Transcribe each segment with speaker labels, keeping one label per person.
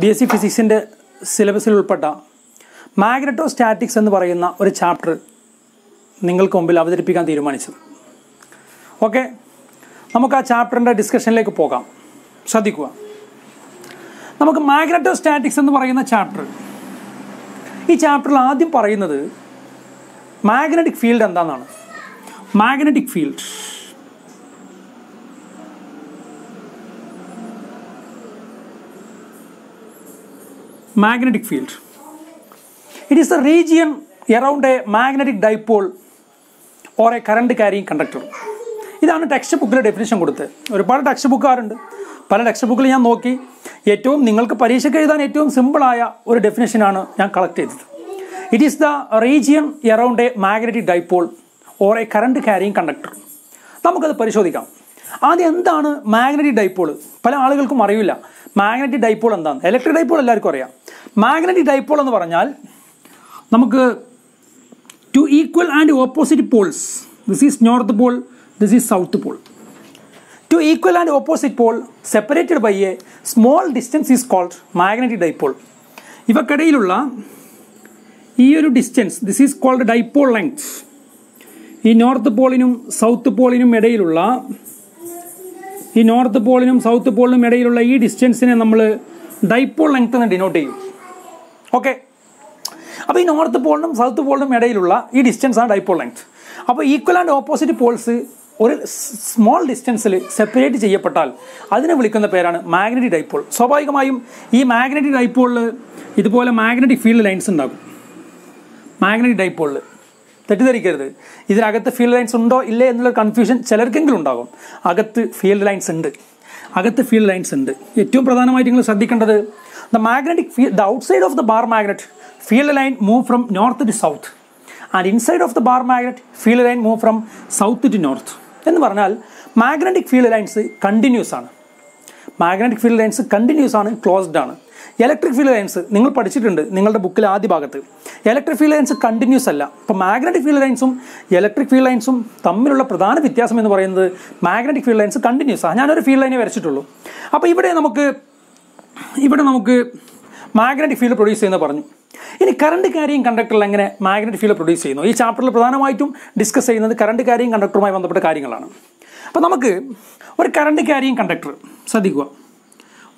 Speaker 1: B S C ഫിസിക്സിന്റെ സിലബസിൽ ഉൾപ്പെട്ട magneto statics എന്ന് പറയുന്ന ഒരു ചാപ്റ്റർ നിങ്ങൾക്ക് മുമ്പിൽ അവതരിപ്പിക്കാൻ തീരുമാനിച്ചു ഓക്കെ നമുക്ക് ആ ചാപ്റ്ററിന്റെ ഡിസ്കഷനിലേക്ക് പോകാം. ശ്രദ്ധിക്കുക. നമുക്ക് മാഗ്നറ്റോ സ്റ്റാറ്റിക്സ് എന്ന് പറയുന്ന ചാപ്റ്റർ ഈ ചാപ്റ്ററിൽ ആദ്യം പറയുന്നത് മാഗ്നറ്റിക് ഫീൽഡ് എന്താണെന്നാണ്. Magnetic field magnetic field. It is the region around a magnetic dipole or a current carrying conductor. ഇതാണ് ടെക്സ്റ്റ് ബുക്കിലെ ഡെഫിനേഷൻ കൊടുത്തത്. ഒരുപാട് ടെക്സ്റ്റ് ബുക്കാറുണ്ട് പല ടെക്സ്റ്റ് ബുക്കിൽ ഞാൻ നോക്കി. ഏറ്റവും നിങ്ങൾക്ക് പരീക്ഷയ്ക്ക് എഴുതാൻ ഏറ്റവും സിമ്പിളായ ഒരു ഡെഫിനേഷനാണ് ഞാൻ കളക്ട് ചെയ്തത്. It is the region around a magnetic dipole or a current carrying conductor നമുക്കത് പരിശോധിക്കാം. ആദ്യം എന്താണ് മാഗ്നറ്റിക് ഡൈപ്പോൾ പല ആളുകൾക്കും അറിയില്ല മാഗ്നറ്റിക് ഡൈപ്പോൾ എന്താണ്? ഇലക്ട്രിക് ഡൈപ്പോൾ എല്ലാവർക്കും അറിയാം. മാഗ്നറ്റിക് ഡൈപ്പോൾ എന്ന് പറഞ്ഞാൽ നമുക്ക് two equal and opposite poles this is north pole this is south pole two equal and opposite pole separated by a small distance is called magnetic dipole ഇവക്കിടയിലുള്ള ഈ ഒരു distance this is called dipole length ഈ north പോളിനും south പോളിനും ഇടയിലുള്ള ഈ north പോളിനും south പോളിനും ഇടയിലുള്ള ഈ ഡിസ്റ്റൻസിനെ നമ്മൾ ഡൈപ്പോൾ ലെങ്ത് എന്ന് ഡിനോട്ട് ചെയ്യും. ഓക്കെ അപ്പോൾ ഈ നോർത്ത് പോളിനും സൗത്ത് പോളിനും ഇടയിലുള്ള ഈ ഡിസ്റ്റൻസ് ആണ് ഡൈപോൾ ലെങ്ത് അപ്പോൾ ഈക്വൽ ആൻഡ് ഓപ്പോസിറ്റ് പോൾസ് ഒരു സ്മോൾ ഡിസ്റ്റൻസിൽ സെപ്പറേറ്റ് ചെയ്യപ്പെട്ടാൽ അതിനെ വിളിക്കുന്ന പേരാണ് മാഗ്നറ്റിക് ഡൈപ്പോൾ സ്വാഭാവികമായും ഈ മാഗ്നറ്റിക് ഡൈപ്പോളിൽ ഇതുപോലെ മാഗ്നറ്റിക് ഫീൽഡ് ലൈൻസ് ഉണ്ടാകും. മാഗ്നറ്റിക് ഡൈപോളിൽ തെറ്റിദ്ധരിക്കരുത്. ഇതിനകത്ത് ഫീൽഡ് ലൈൻസ് ഉണ്ടോ ഇല്ലേ എന്നുള്ള കൺഫ്യൂഷൻ ചിലർക്കെങ്കിലും ഉണ്ടാകും. അകത്ത് ഫീൽഡ് ലൈൻസ് ഉണ്ട്. അകത്ത് ഫീൽഡ് ലൈൻസ് ഉണ്ട്. ഏറ്റവും പ്രധാനമായിട്ട് നിങ്ങൾ ശ്രദ്ധിക്കേണ്ടത് the magnetic field the outside of the bar magnet field line move from north to south and inside of the bar magnet field line move from south to north എന്ന് പറഞ്ഞാൽ magnetic field lines continuous ആണ്. Magnetic field lines continuous ആണ് closed ആണ്. Electric field lines നിങ്ങൾ പഠിച്ചിട്ടുണ്ട് നിങ്ങളുടെ ബുക്കിൽ ആദ്യ ഭാഗത്ത്. ഇലക്ട്രിക് ഫീൽഡ് ലൈൻസ് കണ്ടിന്യൂസ് അല്ല. അപ്പോൾ മാഗ്നറ്റിക് ഫീൽഡ് ലൈൻസും ഇലക്ട്രിക് ഫീൽഡ് ലൈൻസും തമ്മിലുള്ള പ്രധാന വ്യത്യാസം എന്ന് പറയുന്നത് മാഗ്നറ്റിക് ഫീൽഡ് ലൈൻസ് കണ്ടിന്യൂസ് ആണ് ഞാനൊരു ഫീൽഡ് ലൈനെ വരച്ചിട്ടുള്ളൂ. അപ്പോൾ ഇവിടെ നമുക്ക് ഇവിടെ നമുക്ക് മാഗ്നറ്റിക് ഫീൽഡ് പ്രൊഡ്യൂസ് ചെയ്യുന്ന പറഞ്ഞു. ഇനി കറണ്ട് കാര്യം കണ്ടക്ടറിൽ എങ്ങനെ മാഗ്നറ്റിക് ഫീൽഡ് പ്രൊഡ്യൂസ് ചെയ്യുന്നു? ഈ ചാപ്റ്ററിൽ പ്രധാനമായിട്ടും ഡിസ്കസ് ചെയ്യുന്നത് കറണ്ട് കാര്യം കണ്ടക്ടറുമായി ബന്ധപ്പെട്ട കാര്യങ്ങളാണ്. അപ്പോൾ നമുക്ക് ഒരു കറണ്ട് കാര്യം കണ്ടക്ടർ ശ്രദ്ധിക്കുക.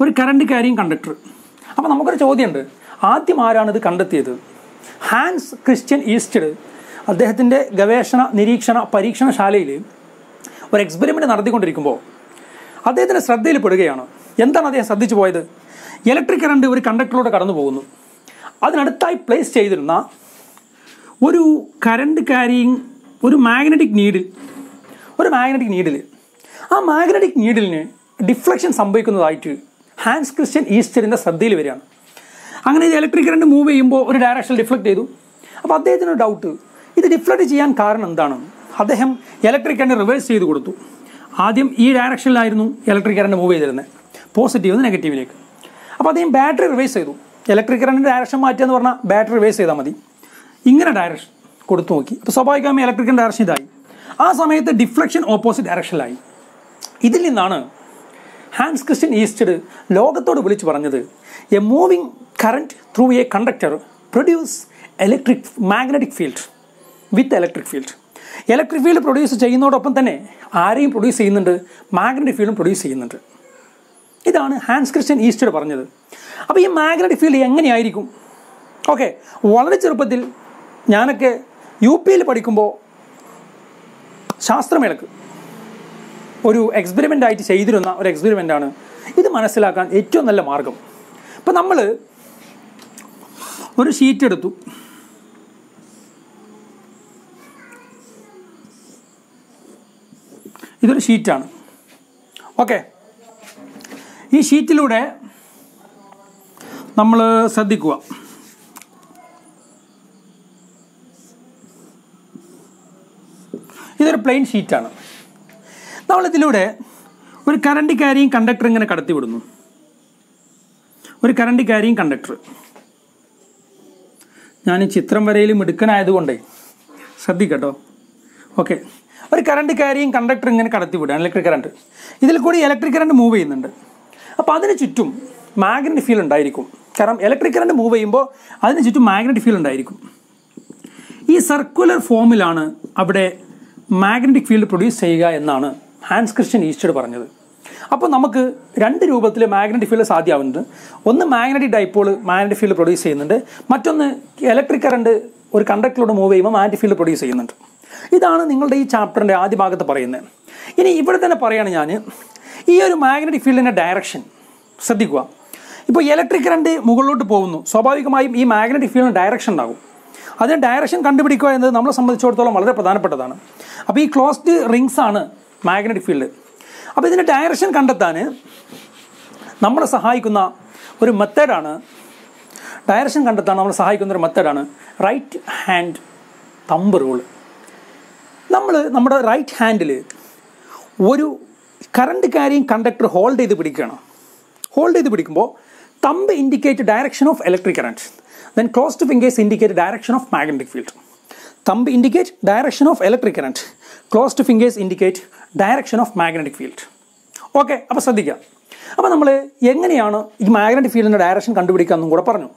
Speaker 1: ഒരു കറണ്ട് കാര്യം കണ്ടക്ടർ അപ്പോൾ നമുക്കൊരു ചോദ്യമുണ്ട്. ആദ്യം ആരാണ് ഇത് കണ്ടെത്തിയത്? ഹാൻസ് ക്രിസ്ത്യൻ ഈസ്റ്റഡ് അദ്ദേഹത്തിന്റെ ഗവേഷണ നിരീക്ഷണ പരീക്ഷണശാലയിൽ ഒരു എക്സ്പെരിമെന്റ് നടത്തിക്കൊണ്ടിരിക്കുമ്പോൾ അദ്ദേഹത്തിന്റെ ശ്രദ്ധയിൽപ്പെടുകയാണ്. എന്താണ് അദ്ദേഹം ശ്രദ്ധിച്ചു പോയത്? ഇലക്ട്രിക് കറണ്ട് ഒരു കണ്ടക്ടറിലൂടെ കടന്നു പോകുന്നു. അതിനടുത്തായി പ്ലേസ് ചെയ്തിരുന്ന ഒരു കറണ്ട് കാരിയിങ് ഒരു മാഗ്നറ്റിക് നീഡിൽ ഒരു മാഗ്നറ്റിക് നീഡിൽ ആ മാഗ്നറ്റിക് നീഡിലിന് ഡിഫ്ലക്ഷൻ സംഭവിക്കുന്നതായിട്ട് ഹാൻസ് ക്രിസ്ത്യൻ ഈസ്റ്ററിന്റെ ശ്രദ്ധയിൽ വരികയാണ്. അങ്ങനെ ഇത് ഇലക്ട്രിക് കറണ്ട് മൂവ് ചെയ്യുമ്പോൾ ഒരു ഡയറക്ഷൻ ഡിഫ്ലക്ട് ചെയ്തു. അപ്പോൾ അദ്ദേഹത്തിന് ഡൗട്ട് ഇത് ഡിഫ്ലക്ട് ചെയ്യാൻ കാരണം എന്താണ്? അദ്ദേഹം ഇലക്ട്രിക് കറണ്ട് റിവേഴ്സ് ചെയ്ത് കൊടുത്തു. ആദ്യം ഈ ഡയറക്ഷനിലായിരുന്നു ഇലക്ട്രിക് കറണ്ട് മൂവ് ചെയ്തിരുന്നത്. പോസിറ്റീവ് നിന്ന് നെഗറ്റീവിലേക്ക് അപ്പോൾ അദ്ദേഹം ബാറ്ററി റിവേഴ്സ് ചെയ്തു. ഇലക്ട്രിക് കറണ്ട് ഡയറക്ഷൻ മാറ്റുക എന്ന് പറഞ്ഞാൽ ബാറ്ററി റിവേഴ്സ് ചെയ്താൽ മതി. ഇങ്ങനെ ഡയറക്ഷൻ കൊടുത്തു നോക്കി. അപ്പോൾ സ്വാഭാവികമായും ഇലക്ട്രിക്കൽ ഡയറക്ഷൻ ഇതായി. ആ സമയത്ത് ഡിഫ്ലക്ഷൻ ഓപ്പോസിറ്റ് ഡയറക്ഷനിലായി ഇതിൽ നിന്നാണ് ഹാൻസ് ക്രിസ്ത്യൻ ഈസ്റ്റഡ് ലോകത്തോട് വിളിച്ചു പറഞ്ഞത് a moving current through a conductor produce electric magnetic field with electric field electric field produce ചെയ്യുന്നതോടൊപ്പം തന്നെ ആരെയും പ്രൊഡ്യൂസ് ചെയ്യുന്നുണ്ട് മാഗ്നറ്റിക് ഫീൽഡും പ്രൊഡ്യൂസ് ചെയ്യുന്നുണ്ട്. ഇതാണ് ഹാൻസ് ക്രിസ്ത്യൻ ഈസ്റ്റഡ് പറഞ്ഞത്. അപ്പോൾ ഈ മാഗ്നറ്റിക് ഫീൽഡ് എങ്ങനെയായിരിക്കും? ഓക്കെ വളരെ ചെറുപ്പത്തിൽ ഞാനൊക്കെ യു പിയിൽ പഠിക്കുമ്പോൾ ശാസ്ത്രമേളക്ക് ഒരു എക്സ്പെരിമെന്റ് ആയിട്ട് ചെയ്തിരുന്ന ഒരു എക്സ്പെരിമെന്റ് ആണ്. ഇത് മനസ്സിലാക്കാൻ ഏറ്റവും നല്ല മാർഗം. ഇപ്പം നമ്മൾ ഒരു ഷീറ്റ് എടുത്തു. ഇതൊരു ഷീറ്റാണ് ഓക്കെ ഈ ഷീറ്റിലൂടെ നമ്മൾ ശ്രദ്ധിക്കുക. ഇതൊരു പ്ലെയിൻ ഷീറ്റാണ് നമ്മളിതിലൂടെ ഒരു കറണ്ട് ക്യാരിയും കണ്ടക്ടർ ഇങ്ങനെ കടത്തി വിടുന്നു ഒരു കറണ്ട് ക്യാരിയും കണ്ടക്ടർ ഞാൻ ചിത്രം വരയിൽ മിടുക്കനായതുകൊണ്ടേ ശ്രദ്ധിക്കട്ടോ. ഓക്കെ ഒരു കറണ്ട് ക്യാരിയും കണ്ടക്ടർ ഇങ്ങനെ കടത്തി വിടുകയാണ് ഇലക്ട്രിക് കറണ്ട് ഇതിൽ കൂടി ഇലക്ട്രിക് കറണ്ട് മൂവ് ചെയ്യുന്നുണ്ട്. അപ്പോൾ അതിന് ചുറ്റും മാഗ്നറ്റിക് ഫീൽ ഉണ്ടായിരിക്കും. കാരണം ഇലക്ട്രിക് കറണ്ട് മൂവ് ചെയ്യുമ്പോൾ അതിന് ചുറ്റും മാഗ്നറ്റിക് ഫീൽ ഉണ്ടായിരിക്കും. ഈ സർക്കുലർ ഫോമിലാണ് അവിടെ മാഗ്നറ്റിക് ഫീൽഡ് പ്രൊഡ്യൂസ് ചെയ്യുക എന്നാണ് ഹാൻസ് ക്രിസ്ത്യൻ ഈസ്റ്റഡ് പറഞ്ഞത്. അപ്പോൾ നമുക്ക് രണ്ട് രൂപത്തിൽ മാഗ്നറ്റിക് ഫീൽഡ് സാധ്യമാവുന്നുണ്ട്. ഒന്ന് magnetic dipole magnetic field produce ചെയ്യുന്നുണ്ട്. മറ്റൊന്ന് ഇലക്ട്രിക് കറണ്ട് ഒരു കണ്ടക്ടറിലൂടെ മൂവ് ചെയ്യുമ്പോൾ മാഗ്നറ്റിക് ഫീൽഡ് പ്രൊഡ്യൂസ് ചെയ്യുന്നുണ്ട്. ഇതാണ് നിങ്ങളുടെ ഈ ചാപ്റ്ററിന്റെ ആദ്യ ഭാഗത്ത് പറയുന്നത്. ഇനി ഇവിടെ തന്നെ പറയുകയാണ് ഞാൻ ഈ ഒരു മാഗ്നറ്റിക് ഫീൽഡിന്റെ ഡയറക്ഷൻ ശ്രദ്ധിക്കുക. ഇപ്പോൾ ഇലക്ട്രിക് കറണ്ട് മുകളിലോട്ട് പോകുന്നു. സ്വാഭാവികമായും ഈ മാഗ്നറ്റിക് ഫീൽഡിന് ഡയറക്ഷൻ ഉണ്ടാകും. അതിന് ഡയറക്ഷൻ കണ്ടുപിടിക്കുക എന്നത് നമ്മളെ സംബന്ധിച്ചിടത്തോളം വളരെ പ്രധാനപ്പെട്ടതാണ്. അപ്പോൾ ഈ ക്ലോസ്ഡ് റിങ്സ് ആണ് മാഗ്നറ്റിക് ഫീൽഡ് അപ്പോൾ ഇതിന്റെ ഡയറക്ഷൻ കണ്ടെത്താൻ നമ്മളെ സഹായിക്കുന്ന ഒരു മെത്തേഡാണ് ഡയറക്ഷൻ കണ്ടെത്താൻ നമ്മളെ സഹായിക്കുന്ന ഒരു മെത്തേഡാണ് റൈറ്റ് ഹാൻഡ് തമ്പ് റൂൾ നമ്മൾ നമ്മുടെ റൈറ്റ് ഹാൻഡിൽ ഒരു കറണ്ട് കാരിയും കണ്ടക്ടർ ഹോൾഡ് ചെയ്ത് പിടിക്കുകയാണ്. ഹോൾഡ് ചെയ്ത് പിടിക്കുമ്പോൾ thumb indicate direction of electric current then closed fingers indicate direction of magnetic field thumb indicate direction of electric current closed fingers indicate direction of magnetic field okay അപ്പോൾ ശ്രദ്ധിക്കുക അപ്പോൾ നമ്മൾ എങ്ങനെയാണ് ഈ മാഗ്നറ്റിക് ഫീൽഡിന്റെ ഡയറക്ഷൻ കണ്ടുപിടിക്കുക എന്നും കൂടെ പറഞ്ഞു.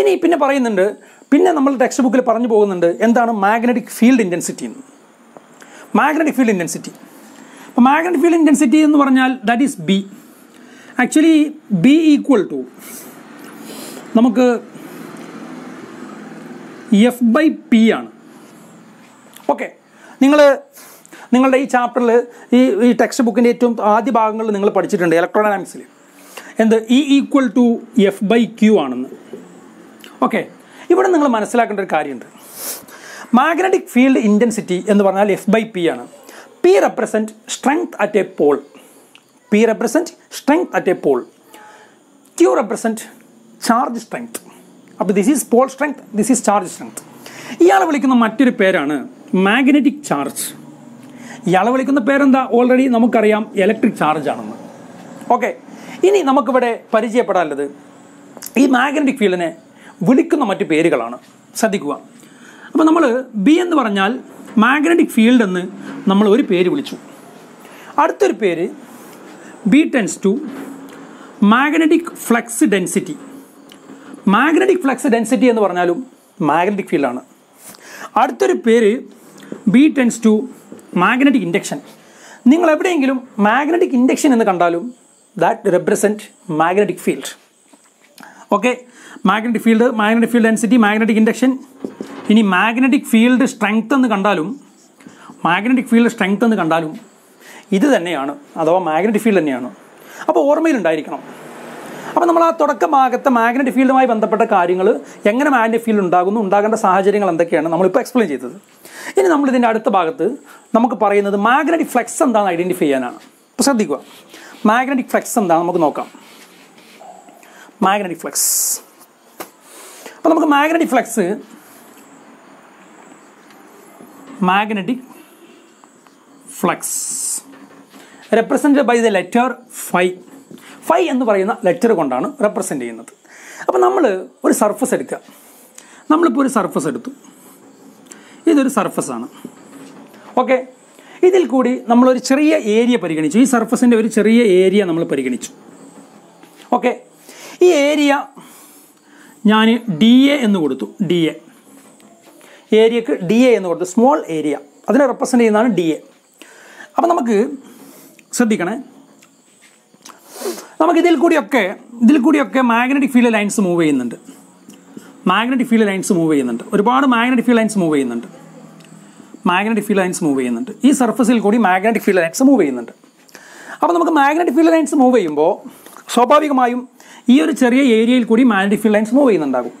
Speaker 1: ഇനി പിന്നെ പറയുന്നുണ്ട് പിന്നെ നമ്മൾ ടെക്സ്റ്റ് ബുക്കിൽ പറഞ്ഞു പോകുന്നുണ്ട് എന്താണ് മാഗ്നറ്റിക് ഫീൽഡ് ഇന്റൻസിറ്റി എന്ന്. മാഗ്നറ്റിക് ഫീൽഡ് ഇന്റൻസിറ്റി അപ്പോൾ മാഗ്നറ്റിക് ഫീൽഡ് ഇന്റൻസിറ്റി എന്ന് പറഞ്ഞാൽ that is B actually B equal to നമുക്ക് എഫ് ബൈ പി ആണ്. ഓക്കെ നിങ്ങൾ നിങ്ങളുടെ ഈ ചാപ്റ്ററിൽ ഈ ഈ ടെക്സ്റ്റ് ബുക്കിന്റെ ഏറ്റവും ആദ്യ ഭാഗങ്ങളിൽ നിങ്ങൾ പഠിച്ചിട്ടുണ്ട് ഇലക്ട്രോഡൈനാമിക്സിൽ എന്ത്? E equal to F by Q ആണെന്ന്. ഓക്കെ ഇവിടെ നിങ്ങൾ മനസ്സിലാക്കേണ്ട ഒരു കാര്യമുണ്ട്. മാഗ്നറ്റിക് ഫീൽഡ് ഇന്റൻസിറ്റി എന്ന് പറഞ്ഞാൽ എഫ് ബൈ പി ആണ്. P represent strength at a pole P represent strength at a pole Q represent charge strength അപ്പോൾ this is pole strength this is charge strength ഇയാളെ വിളിക്കുന്ന മറ്റൊരു പേരാണ് മാഗ്നറ്റിക് ചാർജ് ഇയാളെ വിളിക്കുന്ന പേരെന്താ? ഓൾറെഡി നമുക്കറിയാം ഇലക്ട്രിക് ചാർജ് ആണെന്ന്. ഓക്കെ ഇനി നമുക്കിവിടെ പരിചയപ്പെടാനുള്ളത് ഈ മാഗ്നറ്റിക് ഫീൽഡിനെ വിളിക്കുന്ന മറ്റു പേരുകളാണ്. ശ്രദ്ധിക്കുക. അപ്പോൾ നമ്മൾ ബി എന്ന് പറഞ്ഞാൽ മാഗ്നറ്റിക് ഫീൽഡ് എന്ന് നമ്മൾ ഒരു പേര് വിളിച്ചു. അടുത്തൊരു പേര് B tends to magnetic flux density magnetic flux density എന്ന് പറഞ്ഞാലും മാഗ്നറ്റിക് ഫീൽഡാണ് അടുത്തൊരു പേര് B tends to magnetic induction നിങ്ങൾ എവിടെയെങ്കിലും മാഗ്നറ്റിക് ഇൻഡക്ഷൻ എന്ന് കണ്ടാലും that represent magnetic field okay magnetic field magnetic field density magnetic induction ഇനി മാഗ്നറ്റിക് ഫീൽഡ് സ്ട്രെങ്ത് എന്ന് കണ്ടാലും മാഗ്നറ്റിക് ഫീൽഡ് സ്ട്രെങ്ത് എന്ന് കണ്ടാലും ഇത് തന്നെയാണ് അഥവാ മാഗ്നറ്റിക് ഫീൽഡ് തന്നെയാണ്. അപ്പോൾ ഓർമ്മയിലുണ്ടായിരിക്കണം അപ്പോൾ നമ്മൾ ആ തുടക്ക ഭാഗത്തെ മാഗ്നറ്റിക് ഫീൽഡുമായി ബന്ധപ്പെട്ട കാര്യങ്ങൾ എങ്ങനെ മാഗ്നറ്റിക് ഫീൽഡ് ഉണ്ടാകുന്നു ഉണ്ടാകേണ്ട സാഹചര്യങ്ങൾ എന്തൊക്കെയാണ് നമ്മളിപ്പോൾ എക്സ്പ്ലെയിൻ ചെയ്തത്. ഇനി നമ്മൾ ഇതിന്റെ അടുത്ത ഭാഗത്ത് നമുക്ക് പറയുന്നത് മാഗ്നറ്റിക് ഫ്ലെക്സ് എന്താണെന്ന് ഐഡന്റിഫൈ ചെയ്യാനാണ്. അപ്പോൾ ശ്രദ്ധിക്കുക. മാഗ്നറ്റിക് ഫ്ലെക്സ് എന്താണ് നമുക്ക് നോക്കാം. മാഗ്നറ്റിക് ഫ്ലെക്സ് അപ്പോൾ നമുക്ക് magnetic flux magnetic flux represented by the letter phi phi എന്ന് പറയുന്ന ലെറ്റർ കൊണ്ടാണ് റെപ്രസെന്റ് ചെയ്യുന്നത്. അപ്പോൾ നമ്മൾ ഒരു സർഫസ് എടുക്കുക. നമ്മളിപ്പോൾ ഒരു സർഫസ് എടുത്തു. ഇതൊരു സർഫസ് ആണ്. ഓക്കെ ഇതിൽ കൂടി നമ്മളൊരു ചെറിയ ഏരിയ പരിഗണിച്ചു. ഈ സർഫസിന്റെ ഒരു ചെറിയ ഏരിയ നമ്മൾ പരിഗണിച്ചു. ഓക്കെ ഈ ഏരിയ ഞാൻ ഡി എ എന്ന് കൊടുത്തു. ഡി എ ഏരിയക്ക് ഡി എ എന്ന് കൊടുത്തു. സ്മോൾ ഏരിയ അതിനെ റെപ്രസെന്റ് ചെയ്യുന്നതാണ് ഡി എ അപ്പം നമുക്ക് ശ്രദ്ധിക്കണേ. നമുക്ക് ഇതിൽ കൂടിയൊക്കെ ഇതിൽ കൂടിയൊക്കെ മാഗ്നറ്റിക് ഫീൽഡ് ലൈൻസ് മൂവ് ചെയ്യുന്നുണ്ട്. മാഗ്നറ്റിക് ഫീൽഡ് ലൈൻസ് മൂവ് ചെയ്യുന്നുണ്ട്. ഒരുപാട് മാഗ്നറ്റിക് ഫീൽഡ് ലൈൻസ് മൂവ് ചെയ്യുന്നുണ്ട്. മാഗ്നറ്റിക് ഫീൽഡ് ലൈൻസ് മൂവ് ചെയ്യുന്നുണ്ട്. ഈ സർഫസിൽ കൂടി മാഗ്നറ്റിക് ഫീൽഡ് ലൈൻസ് മൂവ് ചെയ്യുന്നുണ്ട്. അപ്പോൾ നമുക്ക് മാഗ്നറ്റിക് ഫീൽഡ് ലൈൻസ് മൂവ് ചെയ്യുമ്പോൾ സ്വാഭാവികമായും ഈ ഒരു ചെറിയ ഏരിയയിൽ കൂടി മാഗ്നറ്റിക് ഫീൽഡ് ലൈൻസ് മൂവ് ചെയ്യുന്നുണ്ടാകും.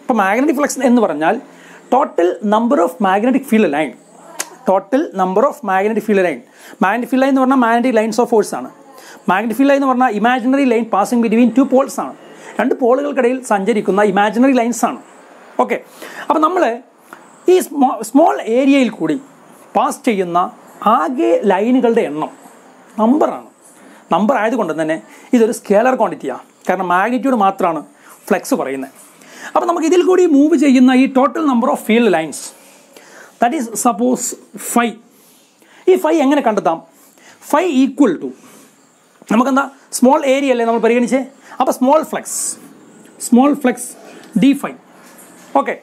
Speaker 1: അപ്പോൾ മാഗ്നറ്റിക് ഫ്ലക്സ് എന്ന് പറഞ്ഞാൽ total number of magnetic field line total number of magnetic field line magnetic field line എന്ന് പറഞ്ഞാൽ മാഗ്നറ്റിക് ലൈൻസ് ഓഫ് ഫോഴ്സ് ആണ്. മാഗ്നറ്റിക് ഫീൽഡ് എന്ന് പറഞ്ഞാൽ imaginary line passing between two poles ആണ്. രണ്ട് പോളുകൾക്കിടയിൽ സഞ്ചരിക്കുന്ന ഇമാജിനറി ലൈൻസ് ആണ്. ഓക്കെ അപ്പോൾ നമ്മൾ ഈ സ്മോൾ ഏരിയയിൽ കൂടി പാസ് ചെയ്യുന്ന ആകെ ലൈനുകളുടെ എണ്ണം നമ്പറാണ് നമ്പർ ആയതുകൊണ്ട് തന്നെ ഇതൊരു സ്കേലർ ക്വാണ്ടിറ്റിയാണ് കാരണം മാഗ്നിറ്റ്യൂഡ് മാത്രമാണ് ഫ്ലെക്സ് പറയുന്നത് അപ്പോൾ നമുക്ക് ഇതിൽ കൂടി മൂവ് ചെയ്യുന്ന ഈ total number of field lines that is suppose phi ഈ ഫൈ എങ്ങനെ കണ്ടെത്താം? ഫൈ ഈക്വൽ ടു നമുക്കെന്താ? സ്മോൾ ഏരിയ അല്ലേ നമ്മൾ പരിഗണിച്ചേ? അപ്പോൾ small flux small flux D phi okay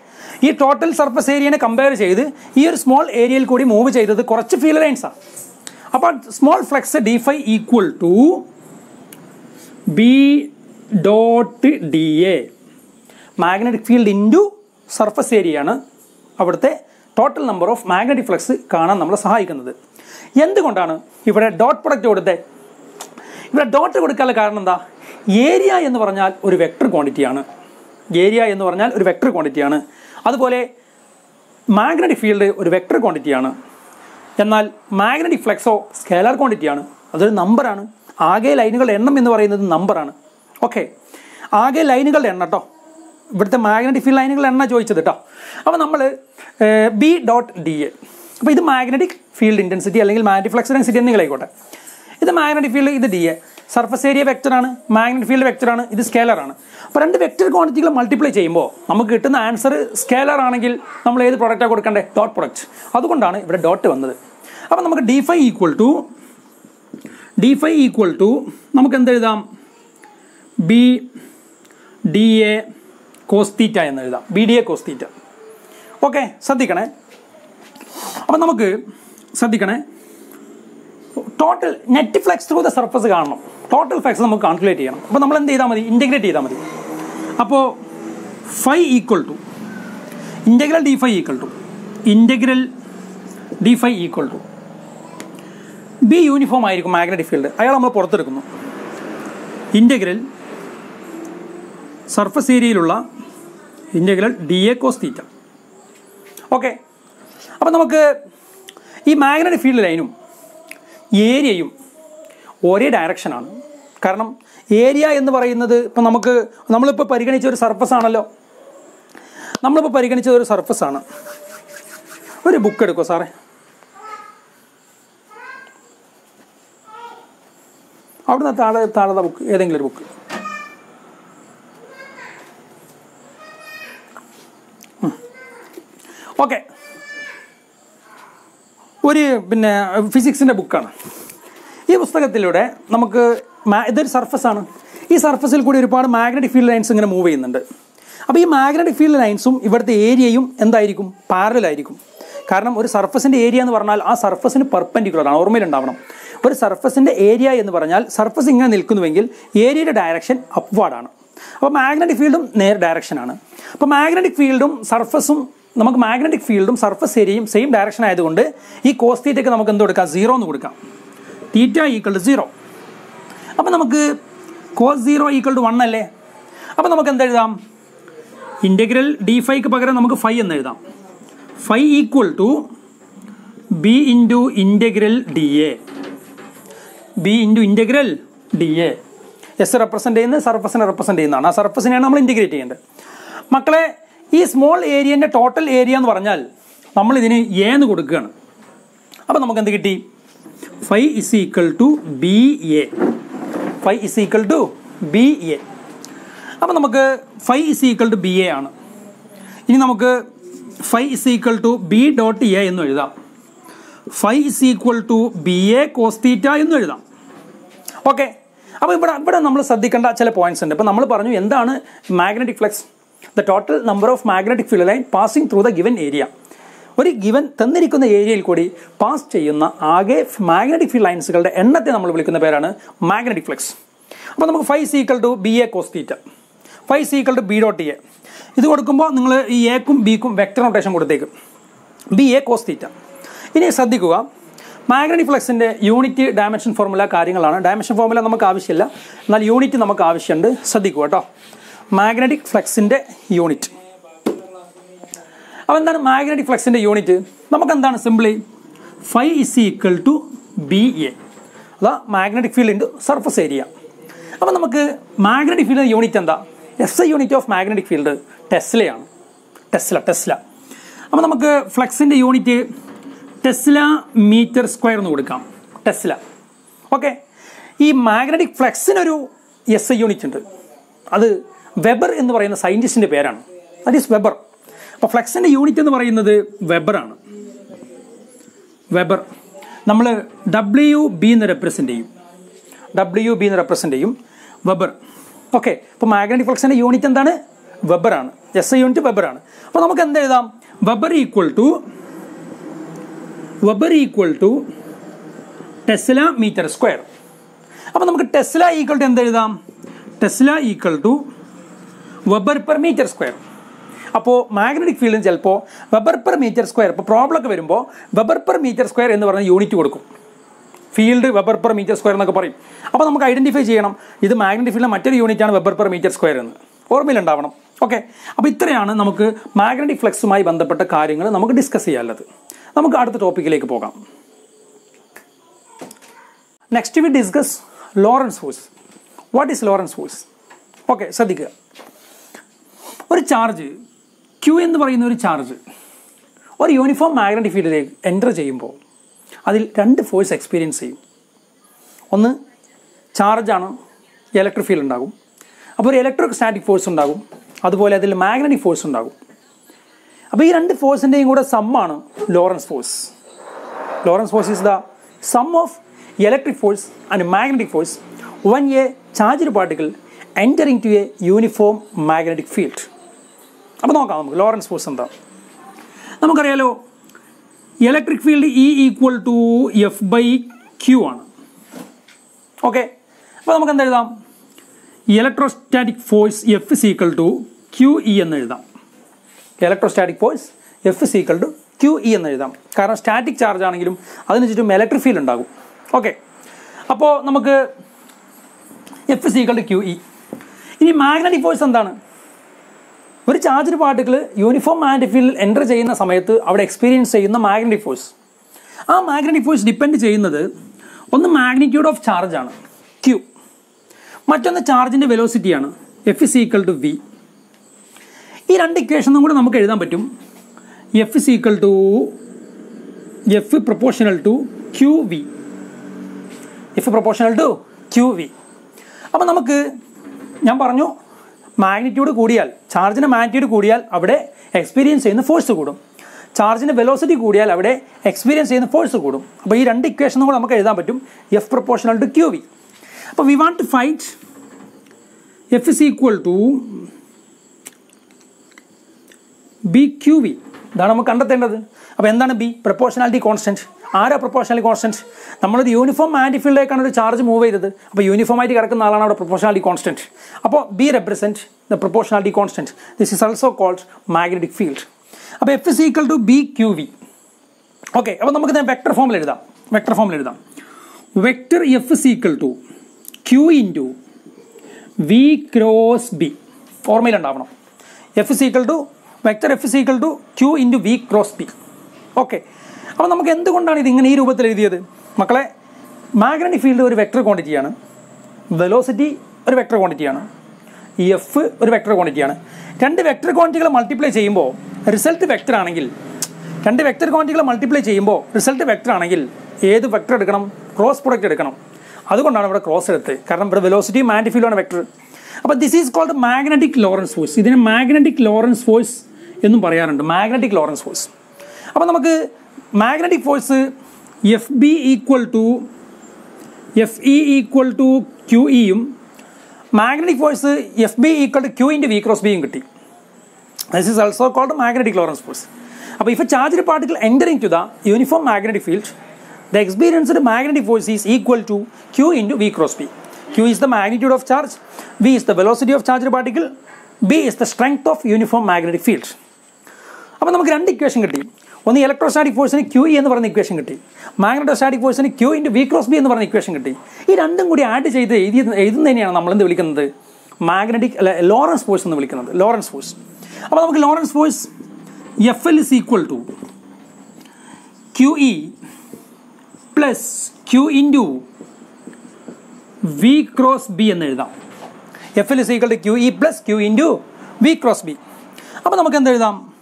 Speaker 1: ഈ ടോട്ടൽ സർഫസ് ഏരിയനെ കമ്പയർ ചെയ്ത് ഈ ഒരു സ്മോൾ ഏരിയയിൽ കൂടി മൂവ് ചെയ്തത് കുറച്ച് ഫീൽ ലൈൻസാണ് അപ്പോൾ small flux D phi equal to B dot D A magnetic field into surface area ആണ് അവിടുത്തെ total number of magnetic flux കാണാൻ നമ്മളെ സഹായിക്കുന്നത്. എന്തുകൊണ്ടാണ് ഇവിടെ ഡോട്ട് പ്രൊഡക്റ്റ് കൊടുത്തത് ഇവിടെ ഡോട്ട് കൊടുക്കാനുള്ള കാരണം എന്താ? ഏരിയ എന്ന് പറഞ്ഞാൽ ഒരു വെക്ടർ ക്വാണ്ടിറ്റിയാണ് ഏരിയ എന്ന് പറഞ്ഞാൽ ഒരു വെക്ടർ ക്വാണ്ടിറ്റിയാണ് അതുപോലെ മാഗ്നറ്റിക് ഫീൽഡ് ഒരു വെക്ടർ ക്വാണ്ടിറ്റിയാണ് എന്നാൽ മാഗ്നറ്റിക് ഫ്ലെക്സോ സ്കേലാർ ക്വാണ്ടിറ്റിയാണ് അതൊരു നമ്പറാണ് ആകെ ലൈനുകളുടെ എണ്ണം എന്ന് പറയുന്നത് നമ്പറാണ് ഓക്കെ ആകെ ലൈനുകളുടെ എണ്ണം കേട്ടോ ഇവിടുത്തെ മാഗ്നറ്റിക് ഫീൽഡ് ലൈനുകളുടെ എണ്ണ ചോദിച്ചത് കേട്ടോ അപ്പോൾ നമ്മൾ ബി ഡോട്ട് ഡി എ അപ്പോൾ ഇത് മാഗ്നറ്റിക് ഫീൽഡ് ഇന്റൻസിറ്റി അല്ലെങ്കിൽ മാഗ്നറ്റിക് ഫ്ലക്സ് ഡെൻസിറ്റി എന്നിങ്ങളായിക്കോട്ടെ ഇത് മാഗ്നറ്റിക് ഫീൽഡ് ഇത് ഡി എ സർഫസ് ഏരിയ വെക്ടറാണ് മാഗ്നറ്റിക് ഫീൽഡ് വെക്ടറാണ് ഇത് സ്കേലറാണ് അപ്പോൾ രണ്ട് വെക്ടർ ക്വാണ്ടിറ്റികൾ മൾട്ടിപ്ലൈ ചെയ്യുമ്പോൾ നമുക്ക് കിട്ടുന്ന ആൻസർ സ്കേലർ ആണെങ്കിൽ നമ്മൾ ഏത് പ്രൊഡക്റ്റാണ് കൊടുക്കേണ്ടത് ഡോട്ട് പ്രൊഡക്റ്റ് അതുകൊണ്ടാണ് ഇവിടെ ഡോട്ട് വന്നത്. അപ്പോൾ നമുക്ക് D phi equal to D phi equal to നമുക്ക് എന്തെഴുതാം B D A cos theta എന്ന് എഴുതാം. B D A cos theta okay ശ്രദ്ധിക്കണേ. അപ്പം നമുക്ക് ശ്രദ്ധിക്കണേ. Total net flux through the surface കാണണം. ടോട്ടൽ ഫ്ലെക്സ് നമുക്ക് കാൽക്കുലേറ്റ് ചെയ്യണം. അപ്പോൾ നമ്മൾ എന്ത് ചെയ്താൽ മതി? ഇന്റഗ്രേറ്റ് ചെയ്താൽ മതി. അപ്പോൾ phi equal to integral D phi equal to integral D phi equal to B uniform ആയിരിക്കും മാഗ്നറ്റിക് ഫീൽഡ് അയാൾ നമ്മൾ പുറത്തെടുക്കുന്നു. ഇന്റഗ്രൽ സർഫസ് ഏരിയയിലുള്ള integral D A cos theta okay അപ്പം നമുക്ക് ഈ മാഗ്നറ്റിക് ഫീൽഡ് ലൈനും ഏരിയയും ഒരേ ഡയറക്ഷനാണ് കാരണം ഏരിയ എന്ന് പറയുന്നത് ഇപ്പം നമുക്ക് നമ്മളിപ്പോൾ പരിഗണിച്ച ഒരു സർഫസ് ആണല്ലോ. നമ്മളിപ്പോൾ പരിഗണിച്ച ഒരു സർഫസ് ആണ്. ഒരു ബുക്ക് എടുക്കുമോ സാറേ. അവിടുന്ന് താഴെ താഴെ ബുക്ക് ഏതെങ്കിലും ഒരു ബുക്ക് ഓക്കെ ഒരു പിന്നെ ഫിസിക്സിന്റെ ബുക്കാണ് ഈ പുസ്തകത്തിലൂടെ നമുക്ക് ഇതൊരു സർഫസാണ് ഈ സർഫസിൽ കൂടി ഒരുപാട് മാഗ്നറ്റിക് ഫീൽഡ് ലൈൻസ് ഇങ്ങനെ മൂവ് ചെയ്യുന്നുണ്ട്. അപ്പോൾ ഈ മാഗ്നറ്റിക് ഫീൽഡ് ലൈൻസും ഇവിടുത്തെ ഏരിയയും എന്തായിരിക്കും? പാരലായിരിക്കും കാരണം ഒരു സർഫസിന്റെ ഏരിയ എന്ന് പറഞ്ഞാൽ ആ സർഫസിന് പെർപ്പൻഡിക്കുലർ ആണ് ഓർമ്മയിലുണ്ടാവണം. ഒരു സർഫസിന്റെ ഏരിയ എന്ന് പറഞ്ഞാൽ സർഫസ് ഇങ്ങനെ നിൽക്കുന്നുവെങ്കിൽ ഏരിയയുടെ ഡയറക്ഷൻ അപ്വാർഡാണ് അപ്പോൾ മാഗ്നറ്റിക് ഫീൽഡും നേർ ഡയറക്ഷനാണ് അപ്പോൾ മാഗ്നറ്റിക് ഫീൽഡും സർഫസും നമുക്ക് മാഗ്നറ്റിക് ഫീൽഡും സർഫസ് ഏരിയയും സെയിം ഡയറക്ഷൻ ആയതുകൊണ്ട് ഈ കോസ് തീറ്റയ്ക്ക് നമുക്ക് എന്ത് കൊടുക്കാം? സീറോ എന്ന് കൊടുക്കാം. തീറ്റ ഈക്വൾ ടു സീറോ അപ്പം നമുക്ക് cos zero equal to one അല്ലേ? അപ്പം നമുക്ക് എന്ത് എഴുതാം? ഇന്റഗ്രൽ ഡി ഫൈക്ക് പകരം നമുക്ക് ഫൈ എന്ന് എഴുതാം. Phi equal to B into integral D A B into integral D A S represent ചെയ്യുന്നത് സർഫസിനെ റെപ്രസെന്റ് ചെയ്യുന്നതാണ്. ആ സർഫസിനെയാണ് നമ്മൾ ഇന്റഗ്രേറ്റ് ചെയ്യേണ്ടത്. മക്കളെ ഈ സ്മോൾ ഏരിയന്റെ ടോട്ടൽ ഏരിയ എന്ന് പറഞ്ഞാൽ നമ്മൾ ഇതിന് എ എന്ന് കൊടുക്കുകയാണ്. അപ്പോൾ നമുക്ക് എന്ത് കിട്ടി? Phi is equal to B A phi is equal to B A അപ്പോൾ നമുക്ക് phi is equal to B A ആണ്. ഇനി നമുക്ക് phi is equal to B dot A എന്ന് എഴുതാം. Phi is equal to B A cos theta എന്ന് എഴുതാം. Okay അപ്പോൾ ഇവിടെ ഇവിടെ നമ്മൾ ശ്രദ്ധിക്കേണ്ട ചില പോയിന്റ്സ് ഉണ്ട്. ഇപ്പം നമ്മൾ പറഞ്ഞു എന്താണ് magnetic flux the total number of magnetic field line passing through the given area ഒരു ഗിവൻ തന്നിരിക്കുന്ന ഏരിയയിൽ കൂടി പാസ് ചെയ്യുന്ന ആകെ മാഗ്നറ്റിക് ഫീൽഡ് ലൈൻസുകളുടെ എണ്ണത്തെ നമ്മൾ വിളിക്കുന്ന പേരാണ് മാഗ്നറ്റിക് ഫ്ലക്സ് അപ്പോൾ നമുക്ക് phi is equal to B A cos theta phi is equal to B dot A ഇത് കൊടുക്കുമ്പോൾ നിങ്ങൾ ഈ എക്കും ബിക്കും വെക്ടർ നൊട്ടേഷൻ കൊടുത്തേക്കും. ബി എ കോസ്റ്റീറ്റ ഇനി ശ്രദ്ധിക്കുക. മാഗ്നറ്റിക് ഫ്ലക്സിന്റെ യൂണിറ്റ് ഡയമെൻഷൻ ഫോർമുല കാര്യങ്ങളാണ്. ഡയമെൻഷൻ ഫോർമുല നമുക്ക് ആവശ്യമില്ല. എന്നാൽ യൂണിറ്റ് നമുക്ക് ആവശ്യമുണ്ട്. ശ്രദ്ധിക്കുക കേട്ടോ. മാഗ്നറ്റിക് ഫ്ലക്സിന്റെ യൂണിറ്റ് അപ്പോൾ എന്താണ് മാഗ്നറ്റിക് ഫ്ലക്സിന്റെ യൂണിറ്റ് നമുക്ക് എന്താണ് simply phi is equal to B A അതാ magnetic field into surface area അപ്പോൾ നമുക്ക് മാഗ്നറ്റിക് ഫീൽഡിന്റെ യൂണിറ്റ് എന്താ? S I unit of magnetic field ടെസ്ലയാണ്. Tesla tesla. അപ്പോൾ നമുക്ക് ഫ്ലക്സിന്റെ യൂണിറ്റ് ടെസ്ല മീറ്റർ സ്ക്വയർ എന്ന് കൊടുക്കാം. ടെസ്ല. ഓക്കെ ഈ മാഗ്നറ്റിക് ഫ്ലക്സിനൊരു എസ് ഐ യൂണിറ്റ് ഉണ്ട്. അത് വെബർ എന്ന് പറയുന്ന സയന്റിസ്റ്റിന്റെ പേരാണ്. ദറ്റ് ഈസ് വെബർ അപ്പോൾ ഫ്ലക്സിന്റെ യൂണിറ്റ് എന്ന് പറയുന്നത് വെബർ ആണ്. വെബർ നമ്മൾ ഡബ്ല്യു ബി എന്ന് റെപ്രസെന്റ് ചെയ്യും. ഡബ്ല്യു ബി എന്ന് റെപ്രസെന്റ് ചെയ്യും. വെബർ ഓക്കെ ഇപ്പോൾ മാഗ്നറ്റിക് ഫ്ലക്സിന്റെ യൂണിറ്റ് എന്താണ്? വെബറാണ് എസ് ഐ യൂണിറ്റ് വെബർ ആണ്. അപ്പോൾ നമുക്ക് എന്ത് എഴുതാം? Weber equal to weber equal to tesla metre square അപ്പോൾ നമുക്ക് ടെസ്ല ഈക്വൽ ടു എന്ത് എഴുതാം? Tesla equal to weber per metre square. അപ്പോൾ മാഗ്നറ്റിക് ഫീൽഡിന് ചിലപ്പോൾ വെബർ പെർ മീറ്റർ സ്ക്വയർ ഇപ്പോൾ പ്രോബ്ലം ഒക്കെ വരുമ്പോൾ വെബർ പെർ മീറ്റർ സ്ക്വയർ എന്ന് പറഞ്ഞ യൂണിറ്റ് കൊടുക്കും. Field weber per metre square എന്നൊക്കെ പറയും. അപ്പോൾ നമുക്ക് ഐഡന്റിഫൈ ചെയ്യണം ഇത് മാഗ്നറ്റിക് ഫീൽഡിലെ മറ്റൊരു യൂണിറ്റാണ് വെബർ പെർ മീറ്റർ സ്ക്വയർ എന്ന്. ഓർമ്മയിലുണ്ടാവണം. ഓക്കെ? അപ്പോൾ ഇത്രയാണ് നമുക്ക് മാഗ്നറ്റിക് ഫ്ലക്സുമായി ബന്ധപ്പെട്ട കാര്യങ്ങൾ നമുക്ക് ഡിസ്കസ് ചെയ്യാനുള്ളത്. നമുക്ക് അടുത്ത ടോപ്പിക്കിലേക്ക് പോകാം. Next we discuss Lorentz force what is Lorentz force okay ശ്രദ്ധിക്കുക. ഒരു ചാർജ് ക്യൂ എന്ന് പറയുന്ന ഒരു ചാർജ് ഒരു യൂണിഫോം മാഗ്നറ്റിക് ഫീൽഡിലേക്ക് എന്റർ ചെയ്യുമ്പോൾ അതിൽ രണ്ട് ഫോഴ്സ് എക്സ്പീരിയൻസ് ചെയ്യും. ഒന്ന് ചാർജാണ് ഇലക്ട്രിക് ഫീൽഡ് ഉണ്ടാകും. അപ്പോൾ ഒരു ഇലക്ട്രിക് സ്റ്റാറ്റിക് ഫോഴ്സ് ഉണ്ടാകും. അതുപോലെ അതിൽ മാഗ്നറ്റിക് ഫോഴ്സ് ഉണ്ടാകും. അപ്പോൾ ഈ രണ്ട് ഫോഴ്സിന്റെയും കൂടെ സമ്മാണ് Lorentz force Lorentz force is the sum of electric force and magnetic force one a charge particle entering to a uniform magnetic field അപ്പോൾ നോക്കാം നമുക്ക്. ലോറൻസ് ഫോഴ്സ് എന്താ? നമുക്കറിയാലോ electric field E equal to F by Q ആണ്. Okay അപ്പോൾ നമുക്ക് എന്തെഴുതാം electrostatic force F is equal to Q E എന്ന് എഴുതാം. Electrostatic force F is equal to Q E എന്ന് എഴുതാം. കാരണം സ്റ്റാറ്റിക് ചാർജ് ആണെങ്കിലും അതിന് ചുറ്റും ഇലക്ട്രിക് ഫീൽഡ് ഉണ്ടാകും. ഓക്കെ അപ്പോൾ നമുക്ക് F is equal to Q E ഇനി മാഗ്നറ്റിക് ഫോഴ്സ് എന്താണ്? ഒരു ചാർജ് പാർട്ടിക്കിൾ യൂണിഫോം മാഗ്നറ്റിക് ഫീൽഡിൽ എന്റർ ചെയ്യുന്ന സമയത്ത് അവിടെ എക്സ്പീരിയൻസ് ചെയ്യുന്ന മാഗ്നറ്റിക് ഫോഴ്സ് ആ മാഗ്നറ്റിക് ഫോഴ്സ് ഡിപ്പെൻഡ് ചെയ്യുന്നത് ഒന്ന് മാഗ്നിറ്റ്യൂഡ് ഓഫ് ചാർജ് ആണ്. ക്യൂ മറ്റൊന്ന് ചാർജിന്റെ വെലോസിറ്റിയാണ് F is equal to V ഈ രണ്ട് ഇക്വേഷനും കൂടെ നമുക്ക് എഴുതാൻ പറ്റും. F is equal to F proportional to Q V F proportional to Q V അപ്പം നമുക്ക് ഞാൻ പറഞ്ഞു മാഗ്നിറ്റ്യൂഡ് കൂടിയാൽ ചാർജിന്റെ മാഗ്നിറ്റ്യൂഡ് കൂടിയാൽ അവിടെ എക്സ്പീരിയൻസ് ചെയ്യുന്ന ഫോഴ്സ് കൂടും. ചാർജിന്റെ വെലോസിറ്റി കൂടിയാൽ അവിടെ എക്സ്പീരിയൻസ് ചെയ്യുന്ന ഫോഴ്സ് കൂടും. അപ്പോൾ ഈ രണ്ട് ഇക്വേഷനും കൂടെ നമുക്ക് എഴുതാൻ പറ്റും. F proportional to Q V അപ്പോൾ we want to find F is equal to B Q V ഇതാണ് നമുക്ക് കണ്ടെത്തേണ്ടത്. അപ്പോൾ എന്താണ് ബി പ്രപ്പോർഷണാലിറ്റി കോൺസ്റ്റന്റ് ആരാ പ്രപ്പോർഷണാലിറ്റി കോൺസ്റ്റന്റ് നമ്മളൊരു യൂണിഫോം ആന്റി ഫീൽഡിലേക്കാണ് ഒരു ചാർജ് മൂവ് ചെയ്തത്. അപ്പോൾ യൂണിഫോം ആയിട്ട് കിടക്കുന്ന ആളാണ് അവിടെ പ്രൊപ്പോർഷണാലിറ്റി കോൺസ്റ്റന്റ് അപ്പോൾ B represent the proportionality constant this is also called magnetic field അപ്പോൾ F is equal to B Q V okay അപ്പോൾ നമുക്ക് വെക്ടർ ഫോമിൽ എഴുതാം. വെക്ടർ ഫോമിൽ എഴുതാം. Vector F is equal to Q into V cross B formula ഉണ്ടാവണം. F is equal to vector F is to Q into V cross B okay അപ്പോൾ നമുക്ക് എന്തുകൊണ്ടാണ് ഇത് ഇങ്ങനെ ഈ രൂപത്തിൽ എഴുതിയത്? മക്കളെ മാഗ്നറ്റിക് ഫീൽഡ് ഒരു വെക്ടർ ക്വാണ്ടിറ്റിയാണ് വെലോസിറ്റി ഒരു വെക്ടർ ക്വാണ്ടിറ്റിയാണ് എഫ് ഒരു വെക്ടർ ക്വാണ്ടിറ്റിയാണ് രണ്ട് വെക്ടർ ക്വാണ്ടിറ്റികൾ മൾട്ടിപ്ലൈ ചെയ്യുമ്പോൾ റിസൾട്ട് വെക്ടർ ആണെങ്കിൽ രണ്ട് വെക്ടർ ക്വാണ്ടിറ്റികൾ മൾട്ടിപ്ലൈ ചെയ്യുമ്പോൾ റിസൾട്ട് വെക്ടർ ആണെങ്കിൽ ഏത് വെക്ടർ എടുക്കണം? ക്രോസ് പ്രൊഡക്റ്റ് എടുക്കണം. അതുകൊണ്ടാണ് ഇവിടെ ക്രോസ് എടുത്ത്. കാരണം ഇവിടെ വെലോസിറ്റി മാഗ്നറ്റിക് ഫീൽഡാണ് വെക്ടർ അപ്പോൾ this is called magnetic Lorentz force ഇതിന് മാഗ്നറ്റിക് ലോറൻസ് ഫോഴ്സ് എന്നും പറയാറുണ്ട്. മാഗ്നറ്റിക് ലോറൻസ് ഫോഴ്സ് അപ്പോൾ നമുക്ക് magnetic force F B equal to F E equal to Q ഇയും magnetic force F B equal to Q into V cross ബിയും കിട്ടി. This is also called magnetic Lorentz force അപ്പോൾ if a charge particle entering to the uniform magnetic field the experienced magnetic force is equal to q to V cross B q is the magnitude of charge, v is the velocity of charged particle, b is the strength of uniform magnetic field. അപ്പോൾ നമുക്ക് രണ്ട് equation കിട്ടി. ഒന്ന് electrostatic ഫോഴ്സിന് Q എന്ന് പറഞ്ഞ equation കിട്ടി. Magnetostatic ഫോഴ്സിന് Q into V cross B എന്ന് പറഞ്ഞ ഇക്വേഷൻ കിട്ടി. ഈ രണ്ടും കൂടി ആഡ് ചെയ്ത് എഴുതി എഴുതുന്നതിനെയാണ് നമ്മൾ എന്ത് വിളിക്കുന്നത്? മാഗ്നറ്റിക് അല്ല ലോറൻസ് ഫോഴ്സ് എന്ന് വിളിക്കുന്നത്. ലോറൻസ് ഫോഴ്സ് അപ്പോൾ നമുക്ക് Lorentz force F L is equal to Q E plus Q into V cross B എന്ന് എഴുതാം. F L is equal to Q E plus Q into V cross B അപ്പോൾ നമുക്ക് എന്ത് എഴുതാം?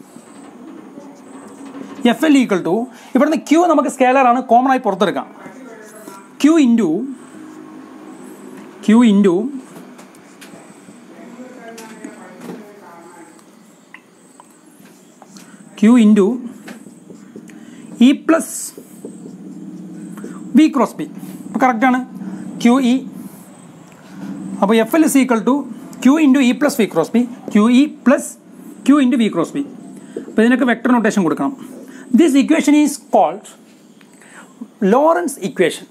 Speaker 1: എഫ് എൽ ഈക്വൽ ടു ഇവിടുന്ന് Q നമുക്ക് സ്കേലറാണ് common ആയി പുറത്തെടുക്കാം. Q into Q into Q into E plus B cross B അപ്പോൾ കറക്റ്റാണ് ക്യു ഇ അപ്പോൾ F L is equal to Q into E plus V cross B Q E plus Q into V cross B അപ്പോൾ ഇതിനൊക്കെ vector notation കൊടുക്കണം. This equation is called Lorentz equation.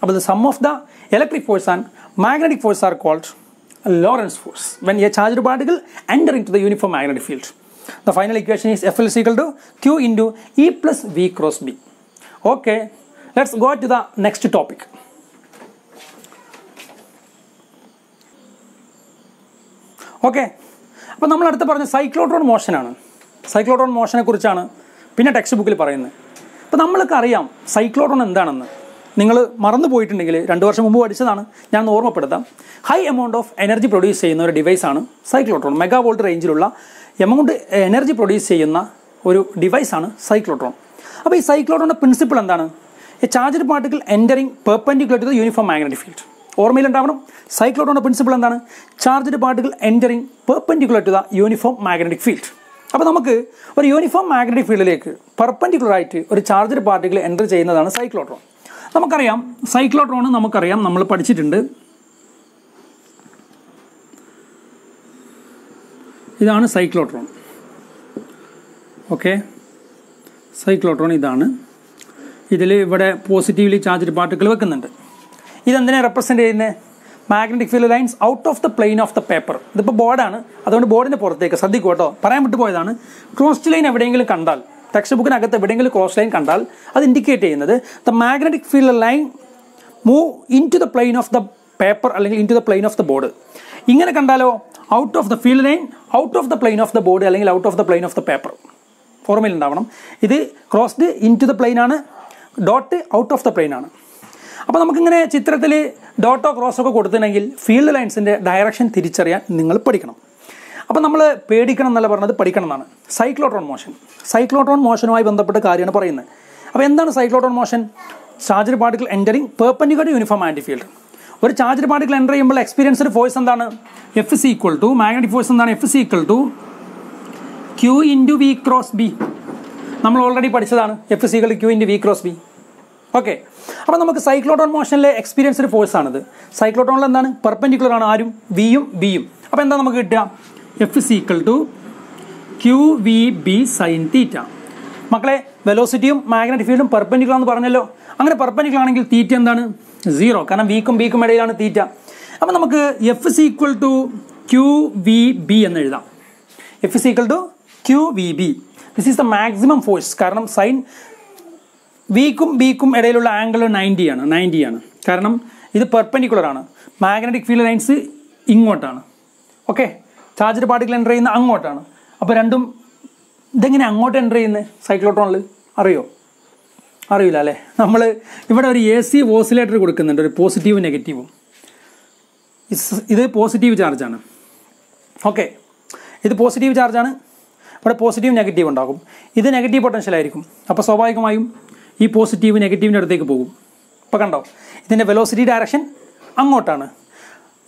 Speaker 1: അപ്പോൾ the sum of the electric force and magnetic force are called Lorentz force when a charged particle enter into the uniform magnetic field. The final equation is FL is equal to Q into E plus V cross B. Okay, let's go to the next topic. Okay അപ്പോൾ നമ്മൾ അടുത്ത് പറഞ്ഞ cyclotron മോഷനാണ് cyclotron മോഷനെ കുറിച്ചാണ് പിന്നെ text ബുക്കിൽ പറയുന്നത്. അപ്പോൾ നമ്മൾക്ക് അറിയാം സൈക്ലോട്രോൺ എന്താണെന്ന്. നിങ്ങൾ മറന്നു പോയിട്ടുണ്ടെങ്കിൽ രണ്ട് വർഷം മുമ്പ് പഠിച്ചതാണ്. ഞാൻ ഓർമ്മപ്പെടുത്താം. High amount of energy produce ചെയ്യുന്ന ഒരു ഡിവൈസാണ് സൈക്ലോട്രോൺ മെഗാ വോൾട്ട് റേഞ്ചിലുള്ള എമൗണ്ട് എനർജി പ്രൊഡ്യൂസ് ചെയ്യുന്ന ഒരു ഡിവൈസാണ് സൈക്ലോട്രോൺ അപ്പോൾ ഈ സൈക്ലോട്രോണിന്റെ പ്രിൻസിപ്പിൾ എന്താണ്? A charged particle entering perpendicular to the uniform magnetic field ഓർമ്മയിലുണ്ടാവണം. സൈക്ലോട്രോണിന്റെ പ്രിൻസിപ്പിൾ എന്താണ്? Charged particle entering perpendicular to the uniform magnetic field അപ്പോൾ നമുക്ക് ഒരു യൂണിഫോം മാഗ്നറ്റിക് ഫീൽഡിലേക്ക് പെർപ്പൻഡിക്കുലറായിട്ട് ഒരു ചാർജഡ് പാർട്ടിക്കിൾ എന്റർ ചെയ്യുന്നതാണ് സൈക്ലോട്രോൺ നമുക്കറിയാം സൈക്ലോട്രോൺ നമുക്കറിയാം നമ്മൾ പഠിച്ചിട്ടുണ്ട്. ഇതാണ് സൈക്ലോട്രോൺ ഓക്കെ സൈക്ലോട്രോൺ ഇതാണ്. ഇതിൽ ഇവിടെ പോസിറ്റീവ്ലി ചാർജ്ഡ് പാർട്ടിക്കിൾ വെക്കുന്നുണ്ട്. ഇതെന്തിനെ റെപ്രസെന്റ് ചെയ്യുന്നത് magnetic field lines out of the plane of the paper ഇതിപ്പോൾ ബോർഡാണ് അതുകൊണ്ട് ബോർഡിന്റെ പുറത്തേക്ക് ശ്രദ്ധിക്കും കേട്ടോ പറയാൻ വിട്ടുപോയതാണ് ക്രോസ്റ്റ് ലൈൻ എവിടെയെങ്കിലും കണ്ടാൽ ടെക്സ്റ്റ് ബുക്കിനകത്ത് എവിടെയെങ്കിലും ക്രോസ് ലൈൻ കണ്ടാൽ അത് ഇൻഡിക്കേറ്റ് ചെയ്യുന്നത് the magnetic field line move into the plane of the paper അല്ലെങ്കിൽ into the plane of the board ഇങ്ങനെ കണ്ടാലോ out of the field line out of the plane of the board അല്ലെങ്കിൽ out of the plane of the paper ഓർമ്മയിൽ ഉണ്ടാവണം ഇത് crossed into the plane ആണ് dot out of the plane ആണ് അപ്പോൾ നമുക്കിങ്ങനെ ചിത്രത്തിൽ ഡോട്ടോ ക്രോസ് ഒക്കെ കൊടുത്തിട്ടുണ്ടെങ്കിൽ ഫീൽഡ് ലൈൻസിന്റെ ഡയറക്ഷൻ തിരിച്ചറിയാൻ നിങ്ങൾ പഠിക്കണം. അപ്പോൾ നമ്മൾ പേടിക്കണം എന്നല്ല പറഞ്ഞത് പഠിക്കണം എന്നാണ് സൈക്ലോട്രോൺ മോഷൻ സൈക്ലോട്രോൺ മോഷനുമായി ബന്ധപ്പെട്ട കാര്യമാണ് പറയുന്നത്. അപ്പോൾ എന്താണ് cyclotron motion charge particle entering perpendicular uniform anti field ഒരു ചാർജ് പാർട്ടിക്കൽ എന്റർ ചെയ്യുമ്പോൾ എക്സ്പീരിയൻസ്ഡ് ഫോഴ്സ് എന്താണ്? F C equal to magnetic force എന്താണ്? F C equal to Q into V cross B നമ്മൾ ഓൾറെഡി പഠിച്ചതാണ് F സികൾ Q into V cross B okay അപ്പോൾ നമുക്ക് cyclotron മോഷനിലെ experienced force ആണത്. സൈക്ലോട്രോണിൽ എന്താണ്? Perpendicular ആണ്. ആരും? വിയും ബിയും അപ്പോൾ എന്താ നമുക്ക് കിട്ടുക? F is equal to Q V B sine theta മക്കളെ വെലോസിറ്റിയും മാഗ്നറ്റിക് ഫീൽഡും പെർപ്പൻഡിക്കുലർ എന്ന് പറഞ്ഞല്ലോ. അങ്ങനെ പെർപ്പൻഡിക്കുലർ ആണെങ്കിൽ തീറ്റ എന്താണ്? സീറോ കാരണം വീക്കും ബിക്കും ഇടയിലാണ് തീറ്റ അപ്പോൾ നമുക്ക് F is equal to Q V B എന്ന് എഴുതാം. F is equal to Q V B this is the maximum force കാരണം സൈൻ വിക്കും ബിക്കും ഇടയിലുള്ള ആംഗിൾ നയന്റി ആണ് നയന്റി ആണ്. കാരണം ഇത് പെർപ്പൻഡിക്കുലർ ആണ്. മാഗ്നറ്റിക് ഫീൽഡ് ലൈൻസ് ഇങ്ങോട്ടാണ്. ഓക്കെ ചാർജ് പാർട്ടിക്കൽ എന്റർ ചെയ്യുന്ന അങ്ങോട്ടാണ്. അപ്പോൾ രണ്ടും ഇതെങ്ങനെ അങ്ങോട്ട് എന്റർ ചെയ്യുന്നത് സൈക്ലോട്രോണിൽ അറിയോ? അറിയില്ല അല്ലേ? നമ്മൾ ഇവിടെ ഒരു എ സി ഓസിലേറ്റർ കൊടുക്കുന്നുണ്ട് ഒരു പോസിറ്റീവും നെഗറ്റീവും ഇത് പോസിറ്റീവ് ചാർജാണ് ഓക്കെ ഇത് പോസിറ്റീവ് ചാർജാണ് ഇവിടെ പോസിറ്റീവ് നെഗറ്റീവ് ഉണ്ടാകും. ഇത് നെഗറ്റീവ് പൊട്ടൻഷ്യൽ ആയിരിക്കും. അപ്പോൾ സ്വാഭാവികമായും ഈ പോസിറ്റീവ് നെഗറ്റീവിന്റെ അടുത്തേക്ക് പോകും. ഇപ്പോൾ കണ്ടോ? ഇതിന്റെ വെലോസിറ്റി ഡയറക്ഷൻ അങ്ങോട്ടാണ്.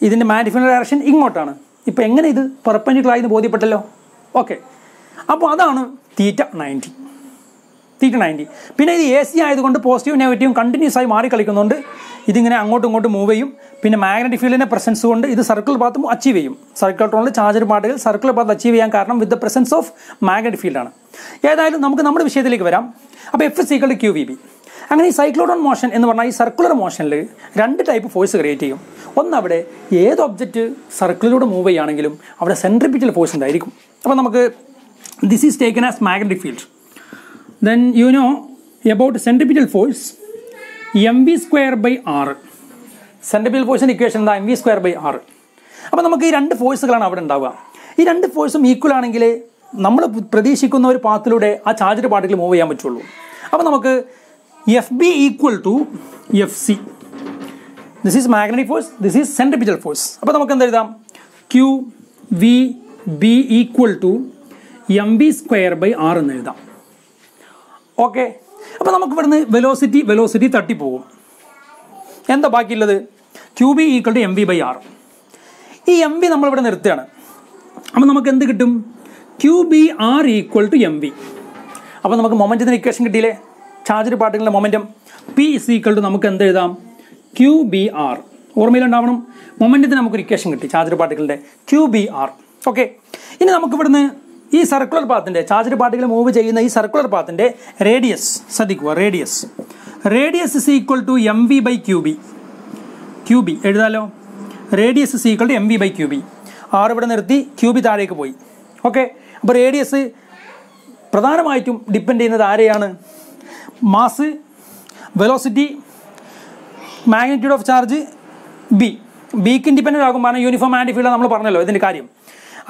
Speaker 1: ഇതിന്റെ മാനിഫിന്റെ ഡയറക്ഷൻ ഇങ്ങോട്ടാണ്. ഇപ്പോൾ എങ്ങനെ ഇത് പെർപ്പൻഡിക്കുലർ ആയി ബോധ്യപ്പെട്ടല്ലോ? ഓക്കെ അപ്പോൾ അതാണ് തീറ്റ നയന്റി തീറ്റ നയന്റി പിന്നെ ഇത് എ സി ആയതുകൊണ്ട് പോസിറ്റീവ് നെഗറ്റീവും കണ്ടിന്യൂസ് ആയി മാറി കളിക്കുന്നുണ്ട് ഇതിങ്ങനെ അങ്ങോട്ടും ഇങ്ങോട്ടും മൂവ് ചെയ്യും. പിന്നെ മാഗ്നറ്റിക് ഫീൽഡിന്റെ പ്രസൻസ് കൊണ്ട് ഇത് സർക്കിൾ പാത്ത് അച്ചീവ് ചെയ്യും. സർക്കിൾ ട്രോണിൽ ചാർജർ പാട്ടുകൾ സർക്കിൾ പാത്ത് അച്ചീവ് ചെയ്യാൻ കാരണം with the presence of magnetic ഫീൽഡാണ് ഏതായാലും നമുക്ക് നമ്മുടെ വിഷയത്തിലേക്ക് വരാം. അപ്പോൾ എഫ് സീക്കൾ ക്യൂ വി ബി അങ്ങനെ ഈ സൈക്ലോഡോൺ മോഷൻ എന്ന് പറഞ്ഞാൽ ഈ സർക്കുലർ മോഷനിൽ രണ്ട് ടൈപ്പ് ഫോഴ്സ് ക്രിയേറ്റ് ചെയ്യും. ഒന്ന് അവിടെ ഏത് ഒബ്ജക്റ്റ് സർക്കിളിലൂടെ മൂവ് ചെയ്യുകയാണെങ്കിലും അവിടെ സെൻട്രിപ്പിറ്റൽ ഫോഴ്സ് ഉണ്ടായിരിക്കും. അപ്പോൾ നമുക്ക് this is taken as magnetic field you know about centripetal force M V square by R centripetal ഫോഴ്സിന്റെ ഇക്വേഷൻ എന്താ? M V square by R അപ്പോൾ നമുക്ക് ഈ രണ്ട് ഫോഴ്സുകളാണ് അവിടെ ഉണ്ടാവുക. ഈ രണ്ട് ഫോഴ്സും ഈക്വൽ ആണെങ്കിൽ നമ്മൾ പ്രതീക്ഷിക്കുന്ന ഒരു പാത്തിലൂടെ ആ ചാർജർ പാർട്ടിക്കൽ മൂവ് ചെയ്യാൻ പറ്റുള്ളൂ. അപ്പോൾ നമുക്ക് F B equal to F C this is magnetic force this is centripetal force അപ്പോൾ നമുക്ക് എന്ത് എഴുതാം? Q V B equal to M B square by R എന്ന് എഴുതാം. ഓക്കെ അപ്പോൾ നമുക്ക് ഇവിടുന്ന് വെലോസിറ്റി വെലോസിറ്റി തട്ടിപ്പോകും. എന്താ ബാക്കിയുള്ളത്? Q B equal to M V by R ഈ എം വി നമ്മളിവിടെ നിർത്തുകയാണ്. അപ്പോൾ നമുക്ക് എന്ത് കിട്ടും? Q B R equal to M V അപ്പോൾ നമുക്ക് മൊമെന്റിന് ഇക്വേഷൻ കിട്ടിയില്ലേ? ചാർജ് പാർട്ടികളുടെ momentum P is equal to നമുക്ക് എന്ത് എഴുതാം? ക്യൂ ബി ആർ ഓർമ്മയിലുണ്ടാവണം മൊമെന്റത്തിന് നമുക്കൊരു ഇക്വേഷൻ കിട്ടി ചാർജർ പാർട്ടികളുടെ ക്യൂ ബി ആർ ഓക്കെ ഇനി നമുക്ക് ഇവിടുന്ന് ഈ സർക്കുലർ പാത്തിന്റെ ചാർജർ പാർട്ടികൾ മൂവ് ചെയ്യുന്ന ഈ സർക്കുലർ പാത്തിന്റെ റേഡിയസ് ശ്രദ്ധിക്കുക radius radius is equal to M V by Q B Q B എഴുതാലോ? Radius is equal to M V by Q B R ഇവിടെ നിർത്തി ക്യൂ ബി താഴേക്ക് പോയി. ഓക്കെ അപ്പോൾ റേഡിയസ് പ്രധാനമായിട്ടും ഡിപ്പെൻഡ് ചെയ്യുന്നത് ആരെയാണ്? Mass velocity magnitude of charge B ബിക്ക് independent ആകുമ്പോൾ യൂണിഫോം ആൻഡ് ഫീൽഡ് നമ്മൾ പറഞ്ഞല്ലോ ഇതിന്റെ കാര്യം.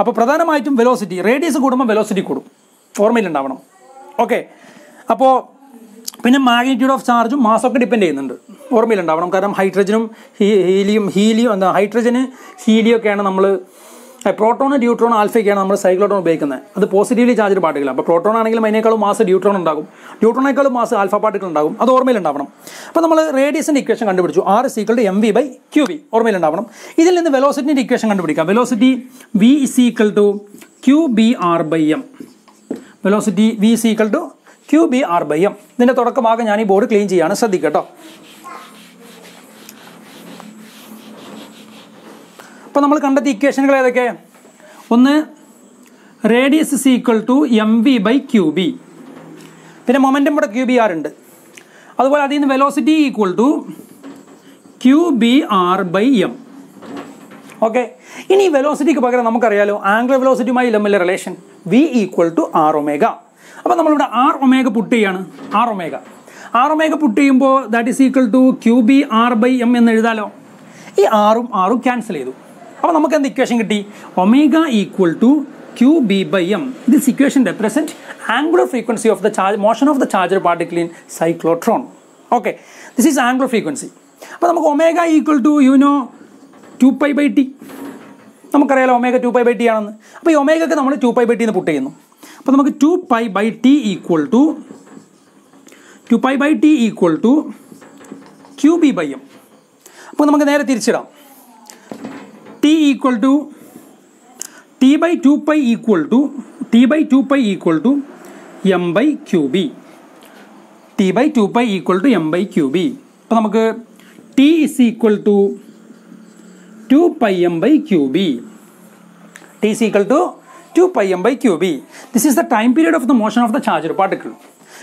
Speaker 1: അപ്പോൾ പ്രധാനമായിട്ടും വെലോസിറ്റി റേഡിയസ് കൂടുമ്പോൾ വെലോസിറ്റി കൂടും. ഓർമ്മയിലുണ്ടാവണം. ഓക്കെ അപ്പോൾ പിന്നെ മാഗ്നിറ്റ്യൂഡ് ഓഫ് ചാർജും മാസമൊക്കെ ഡിപ്പെൻഡ് ചെയ്യുന്നുണ്ട്. ഓർമ്മയിലുണ്ടാവണം. കാരണം ഹൈഡ്രജനും ഹീലിയും ഹീലിയും എന്താ ഹൈഡ്രജന് ഹീലിയൊക്കെയാണ് നമ്മൾ പ്രോട്ടോൺ ഡ്യൂട്രോൺ ആൽഫയൊക്കെയാണ് നമ്മൾ സൈക്ലോട്രോൺ ഉപയോഗിക്കുന്നത്. അത് പോസിറ്റീവ്ലി ചാർജ് പാർട്ടികൾ അപ്പോൾ പ്രോട്ടോൺ ആണെങ്കിലും അതിനേക്കാളും മാസ് ഡ്യൂട്രോൺ ഉണ്ടാകും. ഡ്യൂട്രോണേക്കാളും മാസ് ആൽഫ പാർട്ടികൾ ഉണ്ടാകും. അത് ഓർമ്മയിലുണ്ടാവണം. അപ്പോൾ നമ്മൾ റേഡിയസിന്റെ ഇക്വേഷൻ കണ്ടുപിടിച്ചു. R is equal to M V by Q V ഓർമ്മയിലുണ്ടാവണം. ഇതിൽ നിന്ന് വെലോസിറ്റിന്റെ ഇക്വേഷൻ കണ്ടുപിടിക്കാം. Velocity V is equal to Q B R by M velocity V is equal to Q B R by M ഇതിന്റെ തുടക്കമാകെ ഞാൻ ഈ board clean ചെയ്യാണ് ശ്രദ്ധിക്കട്ടോ അപ്പോൾ നമ്മൾ കണ്ടെത്തിയ ഇക്വേഷനുകൾ ഏതൊക്കെ? ഒന്ന് radius is equal to M V by Q B പിന്നെ മൊമെന്റം ഇവിടെ ക്യൂ ബി ആർ ഉണ്ട്. അതുപോലെ അതിൽ നിന്ന് velocity equal to Q B R by M okay ഇനി വെലോസിറ്റിക്ക് പകരം നമുക്കറിയാലോ ആംഗിൾ വെലോസിറ്റിയുമായി തമ്മിലെ relation V equal to R omega അപ്പോൾ നമ്മളിവിടെ ആർ ഒമേഗ പുട്ട് ചെയ്യാണ്. R omega R omega put ചെയ്യുമ്പോൾ that is equal to Q B R by M എന്ന് എഴുതാലോ? ഈ ആറും ആറും ക്യാൻസൽ ചെയ്തു. അപ്പോൾ നമുക്ക് എന്ത് ഇക്വേഷൻ കിട്ടി? Omega equal to Q B by M this equation represent angular frequency of the charge motion of the charged particle in cyclotron okay this is angular frequency അപ്പോൾ നമുക്ക് omega equal to you know two pi by T നമുക്കറിയാലോ omega two pi by T ആണെന്ന്. അപ്പോൾ ഈ ഒമേഗക്ക് നമ്മൾ to pi by T എന്ന് പുട്ട് ചെയ്യുന്നു. അപ്പോൾ നമുക്ക് two pi by T equal to two pi by T equal to Q B by M അപ്പോൾ നമുക്ക് നേരെ തിരിച്ചിടാം. T equal to T by two pi equal to T by two pi equal to M by Q B T by two pi equal to M by Q B അപ്പോൾ നമുക്ക് T is equal to two pi M by Q B T is equal to two pi M by Q B this is the time period of the motion of the charged particle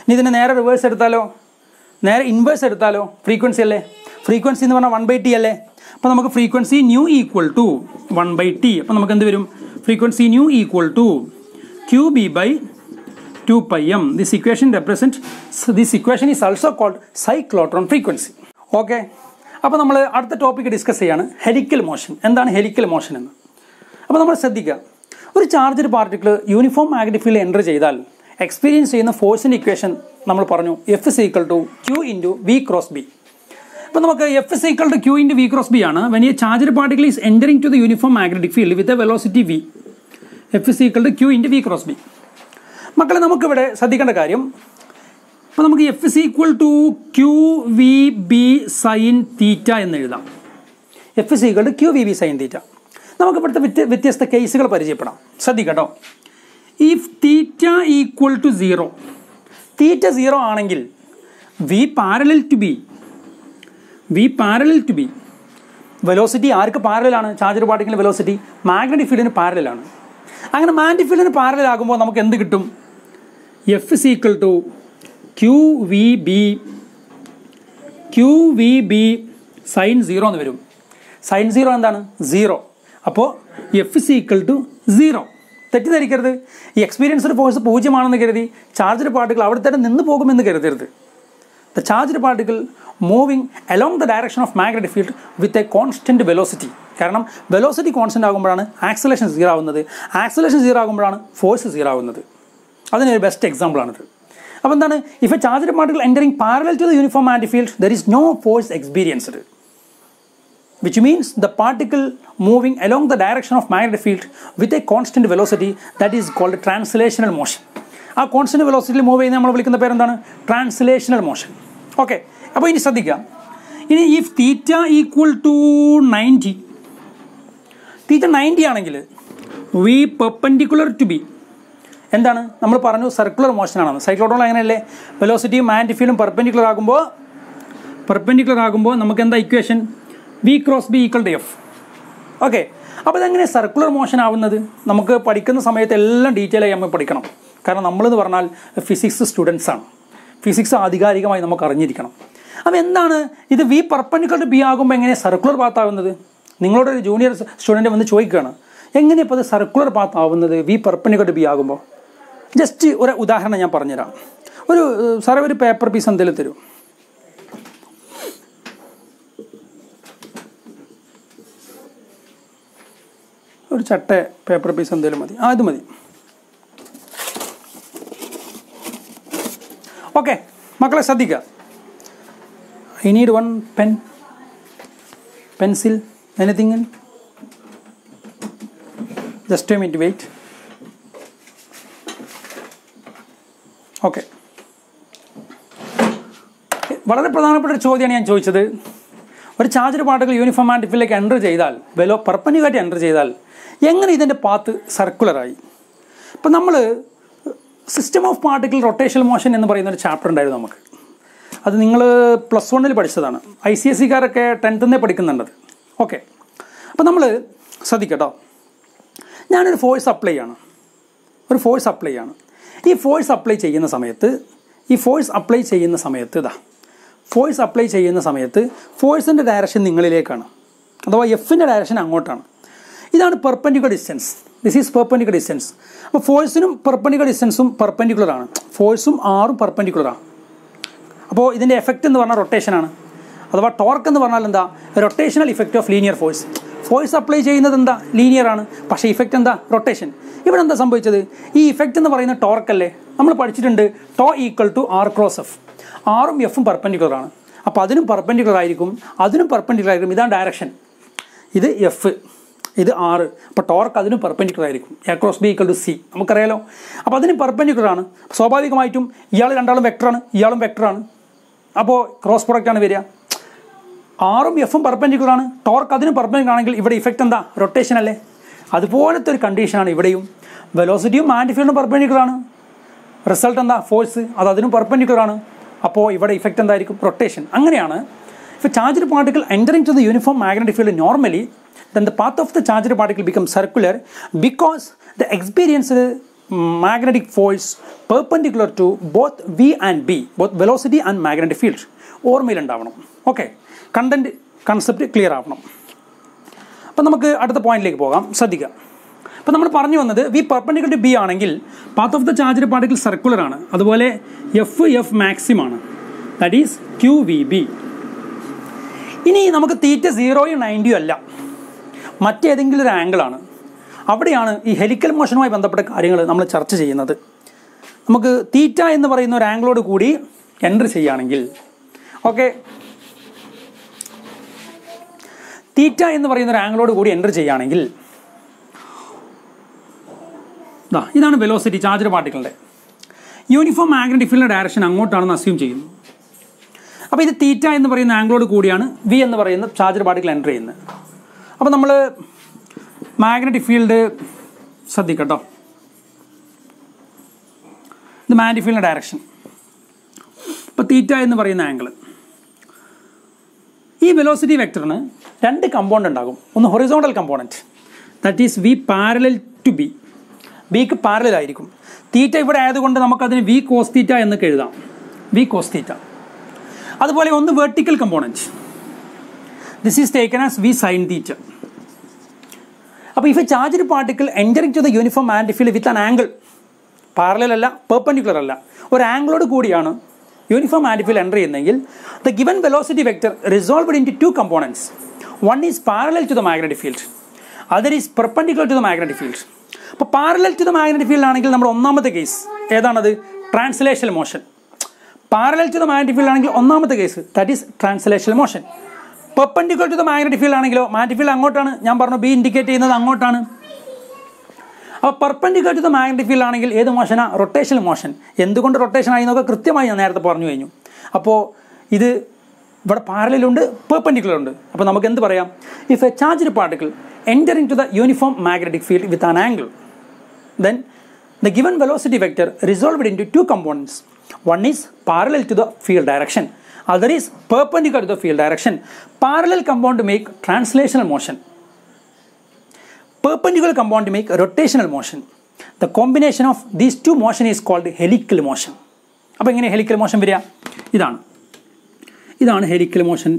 Speaker 1: ഇനി ഇതിനെ നേരെ reverse എടുത്താലോ? നേരെ inverse എടുത്താലോ? Frequency അല്ലേ? Frequency എന്ന് പറഞ്ഞാൽ one by T അല്ലേ? അപ്പോൾ നമുക്ക് frequency nu equal to one by T. അപ്പോൾ നമുക്ക് എന്ത് വരും? Frequency nu equal to Q B by two pi M this equation represent this equation is also called cyclotron frequency okay അപ്പോൾ നമ്മൾ അടുത്ത ടോപ്പിക്ക് ഡിസ്കസ് ചെയ്യാണ്. ഹെലിക്കൽ മോഷൻ എന്താണ് helical motion എന്ന്? അപ്പോൾ നമ്മൾ ശ്രദ്ധിക്കുക ഒരു charge particle uniform magnetic field enter ചെയ്താൽ എക്സ്പീരിയൻസ് ചെയ്യുന്ന ഫോഴ്സിന്റെ ഇക്വേഷൻ നമ്മൾ പറഞ്ഞു. F is to Q into V cross B അപ്പോൾ നമുക്ക് F is equal to Q into V cross B ആണ്. When a charger particle is entering to the uniform magnetic field with a velocity V F is equal to Q into V cross B മക്കളെ നമുക്കിവിടെ ശ്രദ്ധിക്കേണ്ട കാര്യം അപ്പോൾ നമുക്ക് F is equal to Q V B sine theta എന്ന് എഴുതാം. F is equal to Q V B sine theta നമുക്ക് ഇവിടുത്തെ വ്യത്യ വ്യത്യസ്ത കേസുകൾ പരിചയപ്പെടാം. ശ്രദ്ധിക്കട്ടോ. If theta equal to zero theta zero ആണെങ്കിൽ V parallel to B V parallel to B. Velocity ആർക്ക് പാരലാണ്? ചാർജർ പാർട്ടിക്കിന്റെ വെലോസിറ്റി. മാഗ്നറ്റിക് ഫീൽഡിന് പാരലാണ്. അങ്ങനെ മാഗ്നറ്റിക് ഫീൽഡിന് പാരലാകുമ്പോൾ നമുക്ക് എന്ത് കിട്ടും? F is equal to q v B q v B sine zero എന്ന് വരും. സൈൻ സീറോ എന്താണ്? സീറോ അപ്പോൾ F is equal to zero തെറ്റിദ്ധരിക്കരുത്. ഈ എക്സ്പീരിയൻസ്ഡ് ഫോഴ്സ് പൂജ്യമാണെന്ന് കരുതി ചാർജർ പാർട്ടികൾ അവിടെ തന്നെ നിന്ന് പോകുമെന്ന് കരുതരുത്. The charge particle moving along the direction of magnetic field with a constant velocity കാരണം വെലോസിറ്റി കോൺസ്റ്റന്റ് ആകുമ്പോഴാണ് ആക്സലേഷൻ സീറോ ആവുന്നത്. ആക്സലേഷൻ സീറോ ആകുമ്പോഴാണ് ഫോഴ്സ് സീറോ ആവുന്നത്. അതിനൊരു ബെസ്റ്റ് എക്സാമ്പിളാണിത് അപ്പോൾ എന്താണ്? If a charge particle entering parallel to the uniform magnetic field there is no force experienced which means the particle moving along the direction of magnetic field with a constant velocity that is called translational motion. ആ constant വെലോസിറ്റിയിൽ move ചെയ്യുന്ന നമ്മൾ വിളിക്കുന്ന പേരെന്താണ്? Translational motion okay അപ്പോൾ ഇനി ശ്രദ്ധിക്കാം ഇനി if theta equal to ninety theta ninety ആണെങ്കിൽ വി പെർപ്പൻഡിക്കുലർ ടു ബി എന്താണ്? നമ്മൾ പറഞ്ഞു സർക്കുലർ മോഷനാണെന്ന് സൈക്ലോട്രോൺ അങ്ങനെയല്ലേ വെലോസിറ്റിയും ആന്റിഫീലും പെർപ്പൻഡിക്കുലർ ആകുമ്പോൾ പെർപ്പൻഡിക്കുലർ ആകുമ്പോൾ നമുക്ക് എന്താ equation v cross B equal to F okay അപ്പോൾ ഇതെങ്ങനെ സർക്കുലർ മോഷൻ ആവുന്നത്? നമുക്ക് പഠിക്കുന്ന സമയത്ത് എല്ലാം ഡീറ്റെയിൽ ആയി നമ്മൾ പഠിക്കണം. കാരണം നമ്മളെന്ന് പറഞ്ഞാൽ ഫിസിക്സ് സ്റ്റുഡൻസ് ആണ്. ഫിസിക്സ് ആധികാരികമായി നമുക്ക് അറിഞ്ഞിരിക്കണം അപ്പോൾ എന്താണ്? ഇത് വി പർപ്പനിക്കൽ ടു ബി ആകുമ്പോൾ എങ്ങനെ സർക്കുലർ പാത്ത് ആവുന്നത്? നിങ്ങളോട് ഒരു ജൂനിയർ സ്റ്റുഡന്റ് വന്ന് ചോദിക്കുകയാണ്. എങ്ങനെ ഇപ്പോൾ അത് സർക്കുലർ പാത്ത് ആവുന്നത്? വി പർപ്പനിക്കൽ ടു ബി ആകുമ്പോൾ ജസ്റ്റ് ഒരു ഉദാഹരണം ഞാൻ പറഞ്ഞുതരാം. ഒരു സാറേ ഒരു പേപ്പർ പീസ് എന്തെങ്കിലും തരും. ഒരു ചട്ട പേപ്പർ പീസ് എന്തെങ്കിലും മതി. ഇത് മതി. ഓക്കെ മക്കളെ ശ്രദ്ധിക്കുക. I need one pen pencil anything just a minute wait okay വളരെ പ്രധാനപ്പെട്ട ഒരു ചോദ്യമാണ് ഞാൻ ചോദിച്ചത്. ഒരു ചാർജർ പാർട്ടിക്കിൾ യൂണിഫോം ആൻഡ് ഡിഫിലേക്ക് എന്റർ ചെയ്താൽ വെലോ പെർപ്പനിക്കായിട്ട് എന്റർ ചെയ്താൽ എങ്ങനെ ഇതിന്റെ പാത്ത് സർക്കുലറായി ഇപ്പം നമ്മൾ system of particle rotational motion എന്ന് പറയുന്ന ഒരു ചാപ്റ്റർ ഉണ്ടായിരുന്നു നമുക്ക്. അത് നിങ്ങൾ പ്ലസ് വണ്ണിൽ പഠിച്ചതാണ്. ഐ സി എസ് സിക്കാരൊക്കെ ടെൻത്തിന്നേ പഠിക്കുന്നുണ്ടത് ഓക്കെ അപ്പം നമ്മൾ ശ്രദ്ധിക്കട്ടോ. ഞാനൊരു ഫോഴ്സ് അപ്ലൈ ആണ്. ഒരു ഫോഴ്സ് അപ്ലൈ ആണ്. ഈ ഫോഴ്സ് അപ്ലൈ ചെയ്യുന്ന സമയത്ത് ഈ ഫോഴ്സ് അപ്ലൈ ചെയ്യുന്ന സമയത്ത് ഇതാ. ഫോഴ്സ് അപ്ലൈ ചെയ്യുന്ന സമയത്ത് ഫോഴ്സിന്റെ ഡയറക്ഷൻ നിങ്ങളിലേക്കാണ്. അഥവാ എഫിന്റെ ഡയറക്ഷൻ അങ്ങോട്ടാണ്. ഇതാണ് perpendicular distance this is perpendicular distance അപ്പോൾ ഫോഴ്സിനും പെർപ്പൻഡിക്കുലർ ഡിസ്റ്റൻസും പെർപ്പൻഡിക്കുലർ ആണ്. ഫോഴ്സും ആറും പെർപ്പൻഡിക്കുലർ ആണ്. അപ്പോൾ ഇതിന്റെ എഫക്റ്റ് എന്ന് പറഞ്ഞാൽ റൊട്ടേഷനാണ് അഥവാ ടോർക്ക് എന്ന് പറഞ്ഞാൽ എന്താ? Rotational effect of linear force force apply ചെയ്യുന്നത് എന്താ? ലീനിയർ ആണ്. പക്ഷേ ഇഫക്റ്റ് എന്താ? റൊട്ടേഷൻ ഇവിടെ എന്താ സംഭവിച്ചത്? ഈ ഇഫക്റ്റ് എന്ന് പറയുന്ന ടോർക്ക് അല്ലേ? നമ്മൾ പഠിച്ചിട്ടുണ്ട് tau equal to r cross F ആറും എഫും പെർപ്പൻഡിക്കുലർ ആണ്. അപ്പോൾ അതിനും പെർപ്പൻഡിക്കുലർ ആയിരിക്കും അതിനും പെർപ്പൻഡിക്കുലർ ആയിരിക്കും. ഇതാണ് ഡയറക്ഷൻ ഇത് എഫ് ഇത് ആറ്. അപ്പോൾ ടോർക്ക് അതിന് പെർപ്പൻഡിക്കുലർ ആയിരിക്കും. A cross B equal to C നമുക്കറിയാലോ? അപ്പോൾ അതിന് പെർപ്പൻഡിക്കുലർ ആണ്. സ്വാഭാവികമായിട്ടും ഇയാൾ രണ്ടാളും വെക്ടറാണ് ഇയാളും വെക്ടറാണ് അപ്പോൾ ക്രോസ് പ്രൊഡക്റ്റ് ആണ് വരിക. ആറും എഫും പെർപ്പൻഡിക്കുലർ ആണ്. ടോർക്ക് അതിന് പെർപ്പൻഡിക്കുലർ ആണെങ്കിൽ ഇവിടെ ഇഫക്റ്റ് എന്താ? റൊട്ടേഷൻ അല്ലേ? അതുപോലത്തെ ഒരു കണ്ടീഷനാണ് ഇവിടെയും. വെലോസിറ്റിയും ആന്റിഫീൽഡും പെർപ്പൻഡിക്കുലർ ആണ്. റിസൾട്ട് എന്താ? ഫോഴ്സ് അത് അതിനും പെർപ്പൻഡിക്കുലർ ആണ്. അപ്പോൾ ഇവിടെ ഇഫക്റ്റ് എന്തായിരിക്കും? റൊട്ടേഷൻ അങ്ങനെയാണ്. If charge particle entering to the uniform magnetic field normally then the path of the charged particle becomes circular because the experienced magnetic force perpendicular to both v and b both velocity and magnetic field. ഓർമ്മയിലുണ്ടാവണം. Okay content concept clear ആവണം. അപ്പം നമുക്ക് അടുത്ത പോയിന്റിലേക്ക് പോകാം. ശ്രദ്ധിക്കുക. അപ്പം നമ്മൾ പറഞ്ഞു വന്നത് വി പെർപ്പൻഡിക്കുലർ ടു ബി ആണെങ്കിൽ path of the charge particle circular ആണ്. അതുപോലെ എഫ് എഫ് മാക്സിം ആണ്. That is q v B ഇനി നമുക്ക് തീറ്റ സീറോയും നയന്റിയും അല്ല. മറ്റേതെങ്കിലും ഒരു ആംഗിളാണ് അവിടെയാണ് ഈ ഹെലിക്കൽ മോഷനുമായി ബന്ധപ്പെട്ട കാര്യങ്ങൾ നമ്മൾ ചർച്ച ചെയ്യുന്നത്. നമുക്ക് തീറ്റ എന്ന് പറയുന്ന ഒരു ആംഗിളോട് കൂടി എന്റർ ചെയ്യുകയാണെങ്കിൽ ഓക്കെ തീറ്റ എന്ന് പറയുന്ന ഒരു ആംഗിളോട് കൂടി എന്റർ ചെയ്യുകയാണെങ്കിൽ ഇതാണ് വെലോസിറ്റി ചാർജ് പാർട്ടിക്കളുടെ യൂണിഫോം മാഗ്നറ്റിക് ഫീൽഡ് ഡയറക്ഷൻ അങ്ങോട്ടാണെന്ന് അസ്യൂം ചെയ്യുന്നു. അപ്പോൾ ഇത് തീറ്റ എന്ന് പറയുന്ന ആംഗിളോട് കൂടിയാണ് വി എന്ന് പറയുന്ന ചാർജർ പാർട്ടിക്കൽ എന്റർ ചെയ്യുന്നത്. അപ്പോൾ നമ്മൾ മാഗ്നറ്റിക് ഫീൽഡ് ശ്രദ്ധിക്കട്ടോ. ഇത് മാഗ്നറ്റിക് ഫീൽഡിന്റെ ഡയറക്ഷൻ ഇപ്പോൾ തീറ്റ എന്ന് പറയുന്ന ആംഗിൾ ഈ വെലോസിറ്റി വെക്ടറിന് രണ്ട് കമ്പോണന്റ് ഉണ്ടാകും. ഒന്ന് horizontal component that is v parallel to B ബിക്ക് പാരലൽ ആയിരിക്കും. തീറ്റ ഇവിടെ ആയതുകൊണ്ട് നമുക്കതിന് വി കോസ് തീറ്റ എന്നൊക്കെ എഴുതാം. വി കോസ് തീറ്റ അതുപോലെ ഒന്ന് vertical component this is taken as v sine theta അപ്പോൾ if a charge particle entering to the uniform and field with an angle parallel അല്ല പെർപ്പൻഡിക്കുലർ അല്ല ഒരു ആംഗിളോട് കൂടിയാണ് യൂണിഫോം ആൻഡ് ഫീൽഡ് എന്റർ ചെയ്യുന്നതെങ്കിൽ the given velocity vector resolved into two components one is parallel to the magnetic field other is perpendicular to the magnetic field അപ്പോൾ parallel to the magnetic field ആണെങ്കിൽ നമ്മുടെ ഒന്നാമത്തെ case ഏതാണത്? Translation motion parallel to the magnetic field ആണെങ്കിൽ ഒന്നാമത്തെ case that is translation motion perpendicular to the magnetic field ആണെങ്കിലോ magnetic field അങ്ങോട്ടാണ്. ഞാൻ പറഞ്ഞു ബി ഇൻഡിക്കേറ്റ് ചെയ്യുന്നത് അങ്ങോട്ടാണ്. അപ്പോൾ perpendicular to the magnetic field ആണെങ്കിൽ ഏത് മോഷന? റൊട്ടേഷൻ മോഷൻ എന്തുകൊണ്ട് റൊട്ടേഷൻ ആയി എന്നൊക്കെ കൃത്യമായി ഞാൻ നേരത്തെ പറഞ്ഞു കഴിഞ്ഞു. അപ്പോൾ ഇത് ഇവിടെ പാരലുണ്ട് പെർപ്പൻഡിക്കുലർ ഉണ്ട്. അപ്പോൾ നമുക്ക് എന്ത് പറയാം? If a charge particle entering to the uniform magnetic field with an angle then the given velocity vector resolved into two components one is parallel to the field direction. Other is perpendicular to the field direction parallel component make translational motion perpendicular component make rotational motion the combination of these two motion is called helical motion അപ്പോൾ എങ്ങനെ helical motion വരിക? ഇതാണ്. ഇതാണ് helical motion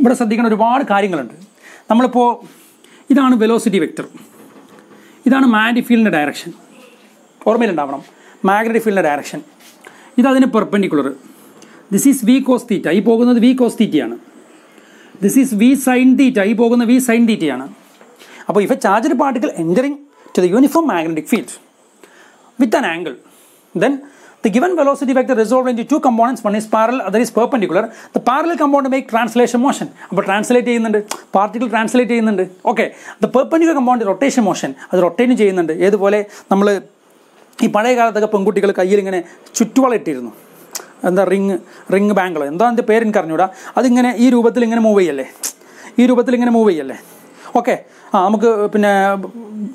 Speaker 1: ഇവിടെ ശ്രദ്ധിക്കുന്ന ഒരുപാട് കാര്യങ്ങളുണ്ട്. നമ്മളിപ്പോൾ ഇതാണ് വെലോസിറ്റി വെക്റ്റർ ഇതാണ് മാഗ്നറ്റിക് ഫീൽഡിന്റെ ഡയറക്ഷൻ ഓർമ്മയിലുണ്ടാവണം. മാഗ്നറ്റിക് ഫീൽഡിന്റെ direction ഇതതിന് perpendicular this is v cos theta ഈ പോകുന്നത് വി കോസ് തീറ്റയാണ് this is v sine theta ഈ പോകുന്ന വി സൈൻ തീറ്റയാണ് അപ്പോൾ if a charged particle entering to the uniform magnetic field with an angle Then the given velocity vector resolved into two components. One is parallel, other is perpendicular. The parallel component make translation motion. അപ്പോൾ translate ചെയ്യുന്നുണ്ട്. Particle translate ചെയ്യുന്നുണ്ട്. Okay the perpendicular component rotation motion അത് rotate ചെയ്യുന്നുണ്ട്. ഏതുപോലെ? നമ്മൾ ഈ പഴയ കാലത്തൊക്കെ പെൺകുട്ടികൾ കയ്യിൽ ഇങ്ങനെ ചുറ്റുവള ഇട്ടിരുന്നു. എന്താ റിങ് റിങ് ബാങ്കിളോ എന്തോ അതിന്റെ പേര് എനിക്ക് അറിഞ്ഞൂടാ. അതിങ്ങനെ ഈ രൂപത്തിൽ ഇങ്ങനെ മൂവ് ചെയ്യല്ലേ? ഈ രൂപത്തിൽ ഇങ്ങനെ മൂവ് ചെയ്യല്ലേ? ഓക്കെ ആ നമുക്ക് പിന്നെ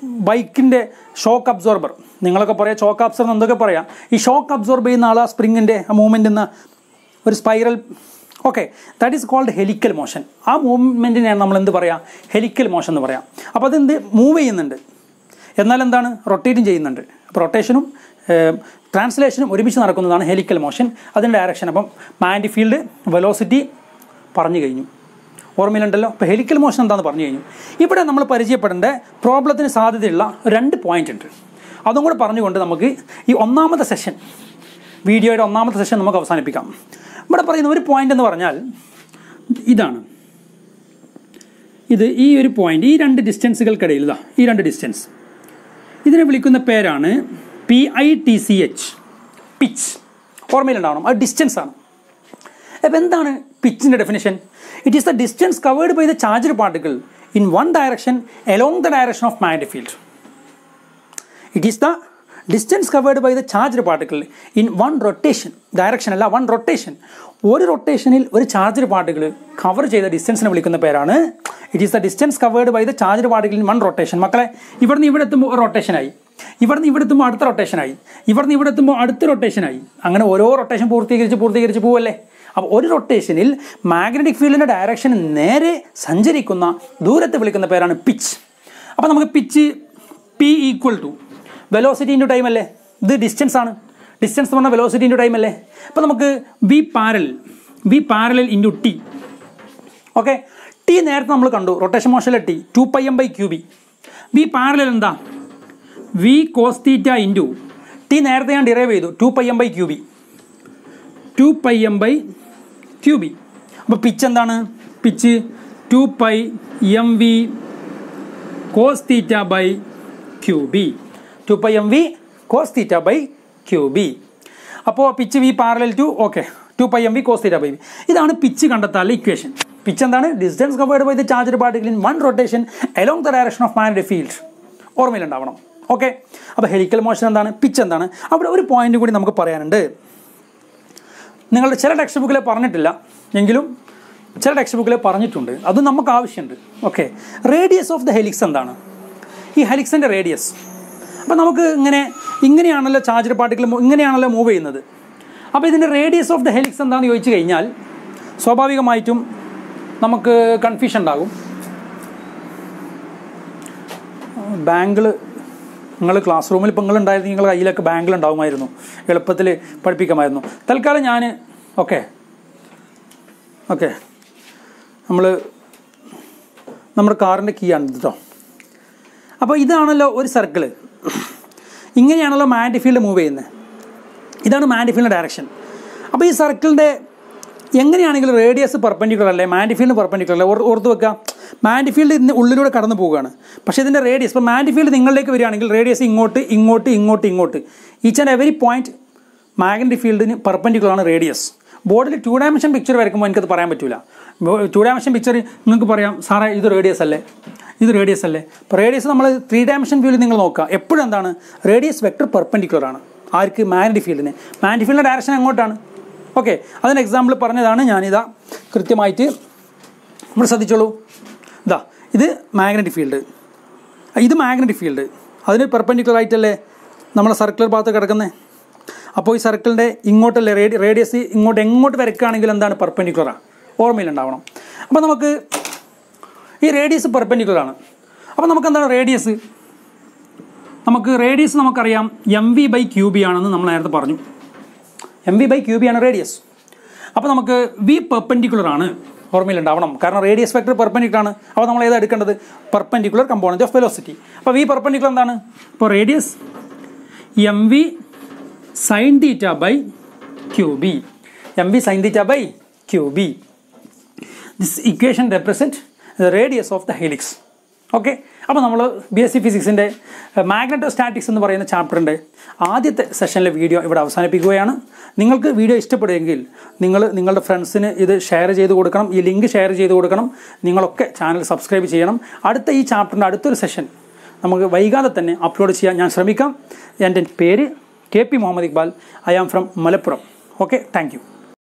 Speaker 1: ബൈക്കിന്റെ ഷോക്ക് അബ്സോർബർ നിങ്ങളൊക്കെ പറയാം ഷോക്ക് അബ്സോർബർ എന്തൊക്കെ പറയാം? ഈ ഷോക്ക് അബ്സോർബ് ചെയ്യുന്ന ആൾ ആ സ്പ്രിങ്ങിന്റെ ആ മൂവ്മെന്റ് എന്ന ഒരു spiral okay that is called helical motion ആ മൂവ്മെന്റിനെയാണ് നമ്മൾ എന്ത് പറയാം? ഹെലിക്കൽ മോഷൻ എന്ന് പറയാം. അപ്പോൾ അതെന്ത്? മൂവ് ചെയ്യുന്നുണ്ട്. എന്നാൽ എന്താണ്? റൊട്ടേറ്റും ചെയ്യുന്നുണ്ട്. അപ്പോൾ റൊട്ടേഷനും ട്രാൻസ്ലേഷനും ഒരുമിച്ച് നടക്കുന്നതാണ് ഹെലിക്കൽ മോഷൻ അതിന്റെ ഡയറക്ഷൻ അപ്പം മാൻഡി ഫീൽഡ് വെലോസിറ്റി പറഞ്ഞു കഴിഞ്ഞു. ഓർമ്മയിലുണ്ടല്ലോ? അപ്പോൾ ഹെലിക്കൽ മോഷൻ എന്താണെന്ന് പറഞ്ഞു കഴിഞ്ഞു. ഇവിടെ നമ്മൾ പരിചയപ്പെടേണ്ട പ്രോബ്ലത്തിന് സാധ്യതയുള്ള രണ്ട് പോയിന്റ് ഉണ്ട്. അതും കൂടെ പറഞ്ഞുകൊണ്ട് നമുക്ക് ഈ ഒന്നാമത്തെ സെഷൻ വീഡിയോയുടെ ഒന്നാമത്തെ സെഷൻ നമുക്ക് അവസാനിപ്പിക്കാം. ഇവിടെ പറയുന്ന ഒരു പോയിന്റ് എന്ന് പറഞ്ഞാൽ ഇതാണ്. ഇത് ഈ ഒരു പോയിന്റ് ഈ രണ്ട് ഡിസ്റ്റൻസുകൾക്കിടയിൽ ഇതാ ഈ രണ്ട് ഡിസ്റ്റൻസ് ഇതിനെ വിളിക്കുന്ന പേരാണ് P I T C H pitch ഓർമ്മയിലുണ്ടാവണം. അത് ഡിസ്റ്റൻസ് ആണ്. അപ്പോൾ എന്താണ് പിച്ചിന്റെ definition it is the distance covered by the charge particle in one direction along the direction of magnetic field it is the distance covered by the charge particle in one rotation direction അല്ല one rotation ഒരു റൊട്ടേഷനിൽ ഒരു charge particle cover ചെയ്ത ഡിസ്റ്റൻസിനെ വിളിക്കുന്ന പേരാണ്. It is the distance covered by the charge particle in one rotation മക്കളെ ഇവിടുന്ന് ഇവിടെ എത്തുമ്പോൾ റൊട്ടേഷനായി ഇവിടുന്ന് ഇവിടെ എത്തുമ്പോൾ അടുത്ത റൊട്ടേഷനായി ഇവിടുന്ന് ഇവിടെ എത്തുമ്പോൾ അടുത്ത റൊട്ടേഷനായി അങ്ങനെ ഓരോ റൊട്ടേഷൻ പൂർത്തീകരിച്ച് പൂർത്തീകരിച്ച് പോവല്ലേ? അപ്പോൾ ഒരു റൊട്ടേഷനിൽ മാഗ്നറ്റിക് ഫീൽഡിന്റെ ഡയറക്ഷൻ നേരെ സഞ്ചരിക്കുന്ന ദൂരത്തെ വിളിക്കുന്ന പേരാണ് പിച്ച് അപ്പോൾ നമുക്ക് pitch P equal to velocity into time അല്ലേ? ഇത് ഡിസ്റ്റൻസ് ആണ്. ഡിസ്റ്റൻസ് എന്ന് പറഞ്ഞാൽ വെലോസിറ്റി ഇന്റു ടൈം അല്ലേ? അപ്പോൾ നമുക്ക് v parallel v parallel into T okay T നേരത്തെ നമ്മൾ കണ്ടു. Rotation മോഷനിലെ T two pi m by q B v parallel എന്താ? V cos theta into T നേരത്തെ ഞാൻ ഡിറൈവ് ചെയ്തു two pi m by q B two pi m by q B അപ്പോൾ pitch എന്താണ്? Pitch two pi m v cos theta by q B two pi m v cos theta by q B അപ്പോൾ pitch v parallel to okay two pi m v cos theta by B ഇതാണ് pitch കണ്ടെത്താനുള്ള equation pitch എന്താണ്? Distance covered by the charger particle in one rotation along the direction of man field ഓർമ്മയിലുണ്ടാവണം. Okay. അപ്പോൾ helical motion എന്താണ്? Pitch എന്താണ്? അവിടെ ഒരു point കൂടി നമുക്ക് പറയാനുണ്ട്. നിങ്ങളുടെ ചില ടെക്സ്റ്റ് ബുക്കിൽ പറഞ്ഞിട്ടില്ല. എങ്കിലും ചില ടെക്സ്റ്റ് ബുക്കിൽ പറഞ്ഞിട്ടുണ്ട്. അത് നമുക്ക് ആവശ്യമുണ്ട്. Okay. Radius of the helix എന്താണ്? ഈ ഹെലിക്സിന്റെ റേഡിയസ് അപ്പോൾ നമുക്ക് ഇങ്ങനെ ഇങ്ങനെയാണല്ലോ ചാർജർ പാർട്ടിക്കിൾ ഇങ്ങനെയാണല്ലോ മൂവ് ചെയ്യുന്നത്. അപ്പോൾ ഇതിന്റെ റേഡിയസ് ഓഫ് ദ ഹെലിക്സ് എന്താണെന്ന് ചോദിച്ചു കഴിഞ്ഞാൽ സ്വാഭാവികമായിട്ടും നമുക്ക് കൺഫ്യൂഷൻ ഉണ്ടാകും. ബാങ്കിൾ നിങ്ങൾ ക്ലാസ് റൂമിൽ ഇപ്പോൾ ഉണ്ടായിരുന്നു നിങ്ങളുടെ കയ്യിലൊക്കെ ബാങ്കിൽ ഉണ്ടാകുമായിരുന്നു എളുപ്പത്തിൽ പഠിപ്പിക്കാമായിരുന്നു. തൽക്കാലം ഞാൻ ഓക്കെ ഓക്കെ നമ്മൾ നമ്മുടെ കാറിന്റെ കീ ആണ് കേട്ടോ അപ്പോൾ ഇതാണല്ലോ ഒരു സർക്കിൾ ഇങ്ങനെയാണല്ലോ മാൻഡിഫീൽഡ് ഫീൽഡ് മൂവ് ചെയ്യുന്നത്. ഇതാണ് മാൻഡിഫീൽഡിന്റെ ഡയറക്ഷൻ അപ്പോൾ ഈ സർക്കിളിന്റെ എങ്ങനെയാണെങ്കിലും റേഡിയസ് പെർപ്പൻഡിക്കുലർ അല്ലേ മാൻഡിഫീൽഡ് ഫീൽഡ് പെർപ്പൻഡിക്കുലർ അല്ലേ ഓർത്ത് വെക്കുക മാൻഡിഫീൽഡ് ഫീൽഡ് ഇതിന് ഉള്ളിലൂടെ കടന്നു പോവുകയാണ്. പക്ഷേ ഇതിന്റെ റേഡിയസ് ഇപ്പോൾ മാൻഡിഫീൽഡ് ഫീൽഡ് നിങ്ങളിലേക്ക് വരികയാണെങ്കിൽ റേഡിയസ് ഇങ്ങോട്ട് ഇങ്ങോട്ട് ഇങ്ങോട്ട് ഇങ്ങോട്ട്. Each and every point magnetic ഫീൽഡിന് പെർപ്പൻഡിക്കുലർ ആണ് റേഡിയസ് ബോർഡിൽ ടു ഡയമെൻഷൻ പിക്ചർ വരയ്ക്കുമ്പോൾ എനിക്കത് പറയാൻ പറ്റില്ല ടു ഡയമെൻഷൻ പിക്ചർ നിങ്ങൾക്ക് പറയാം സാറേ ഇത് റേഡിയസ് അല്ലേ? ഇത് റേഡിയസ് അല്ലേ? ഇപ്പോൾ റേഡിയസ് നമ്മൾ ത്രീ ഡയമെൻഷൻ വ്യൂവിൽ നിങ്ങൾ നോക്കുക. എപ്പോഴും എന്താണ്? റേഡിയസ് വെക്ടർ പെർപ്പൻഡിക്കുലർ ആണ്. ആർക്ക്? മാഗ്നറ്റിക് ഫീൽഡിന് മാഗ്നറ്റിക് ഫീൽഡിന്റെ ഡയറക്ഷൻ എങ്ങോട്ടാണ്? ഓക്കെ അതിന് എക്സാമ്പിൾ പറഞ്ഞതാണ് ഞാനിതാ കൃത്യമായിട്ട് നമ്മൾ ശ്രദ്ധിച്ചോളൂ. ഇതാ ഇത് മാഗ്നറ്റിക് ഫീൽഡ് ഇത് മാഗ്നറ്റിക് ഫീൽഡ് അതിന് പെർപ്പൻഡിക്കുലർ ആയിട്ടല്ലേ നമ്മളെ സർക്കുലർ ഭാഗത്ത് കിടക്കുന്നത് അപ്പോൾ ഈ സർക്കിളിന്റെ ഇങ്ങോട്ടല്ലേ റേഡി റേഡിയസ് ഇങ്ങോട്ട് എങ്ങോട്ട് വരക്കുകയാണെങ്കിൽ എന്താണ് പെർപ്പൻഡിക്കുലറാണ് ഓർമ്മയിലുണ്ടാവണം അപ്പോൾ നമുക്ക് ഈ റേഡിയസ് പെർപ്പൻഡിക്കുലറാണ് അപ്പോൾ നമുക്ക് എന്താണ് റേഡിയസ് നമുക്ക് റേഡിയസ് നമുക്കറിയാം m v by q B ആണെന്ന് നമ്മൾ നേരത്തെ പറഞ്ഞു. M v by q B ആണ് റേഡിയസ് അപ്പോൾ നമുക്ക് വി പെർപ്പൻഡിക്കുലർ ആണ് ഓർമ്മയിലുണ്ടാവണം. കാരണം റേഡിയസ് വെക്ടർ പെർപ്പൻഡിക്കുലർ ആണ്. അപ്പോൾ നമ്മൾ ഏതാ എടുക്കേണ്ടത്? പെർപ്പൻഡിക്കുലർ കമ്പോണന്റ് ഓഫ് വെലോസിറ്റി അപ്പോൾ വി പെർപ്പൻഡിക്കുലർ എന്താണ്? അപ്പോൾ radius M V sine theta by Q B M V sine theta by Q B this equation represent the radius of the helix okay അപ്പോൾ നമ്മൾ ബി എസ് സി ഫിസിക്സിന്റെ magnetostatics എന്ന് പറയുന്ന ചാപ്റ്ററിന്റെ ആദ്യത്തെ സെഷനിലെ video ഇവിടെ അവസാനിപ്പിക്കുകയാണ്. നിങ്ങൾക്ക് വീഡിയോ ഇഷ്ടപ്പെടുമെങ്കിൽ നിങ്ങൾ നിങ്ങളുടെ ഫ്രണ്ട്സിന് ഇത് ഷെയർ ചെയ്ത് കൊടുക്കണം. ഈ ലിങ്ക് ഷെയർ ചെയ്ത് കൊടുക്കണം. നിങ്ങളൊക്കെ ചാനൽ സബ്സ്ക്രൈബ് ചെയ്യണം. അടുത്ത ഈ ചാപ്റ്ററിന്റെ അടുത്തൊരു സെഷൻ നമുക്ക് വൈകാതെ തന്നെ അപ്ലോഡ് ചെയ്യാൻ ഞാൻ ശ്രമിക്കാം. എന്റെ പേര് K P Muhammad Iqbal. I am from Malappuram. Okay thank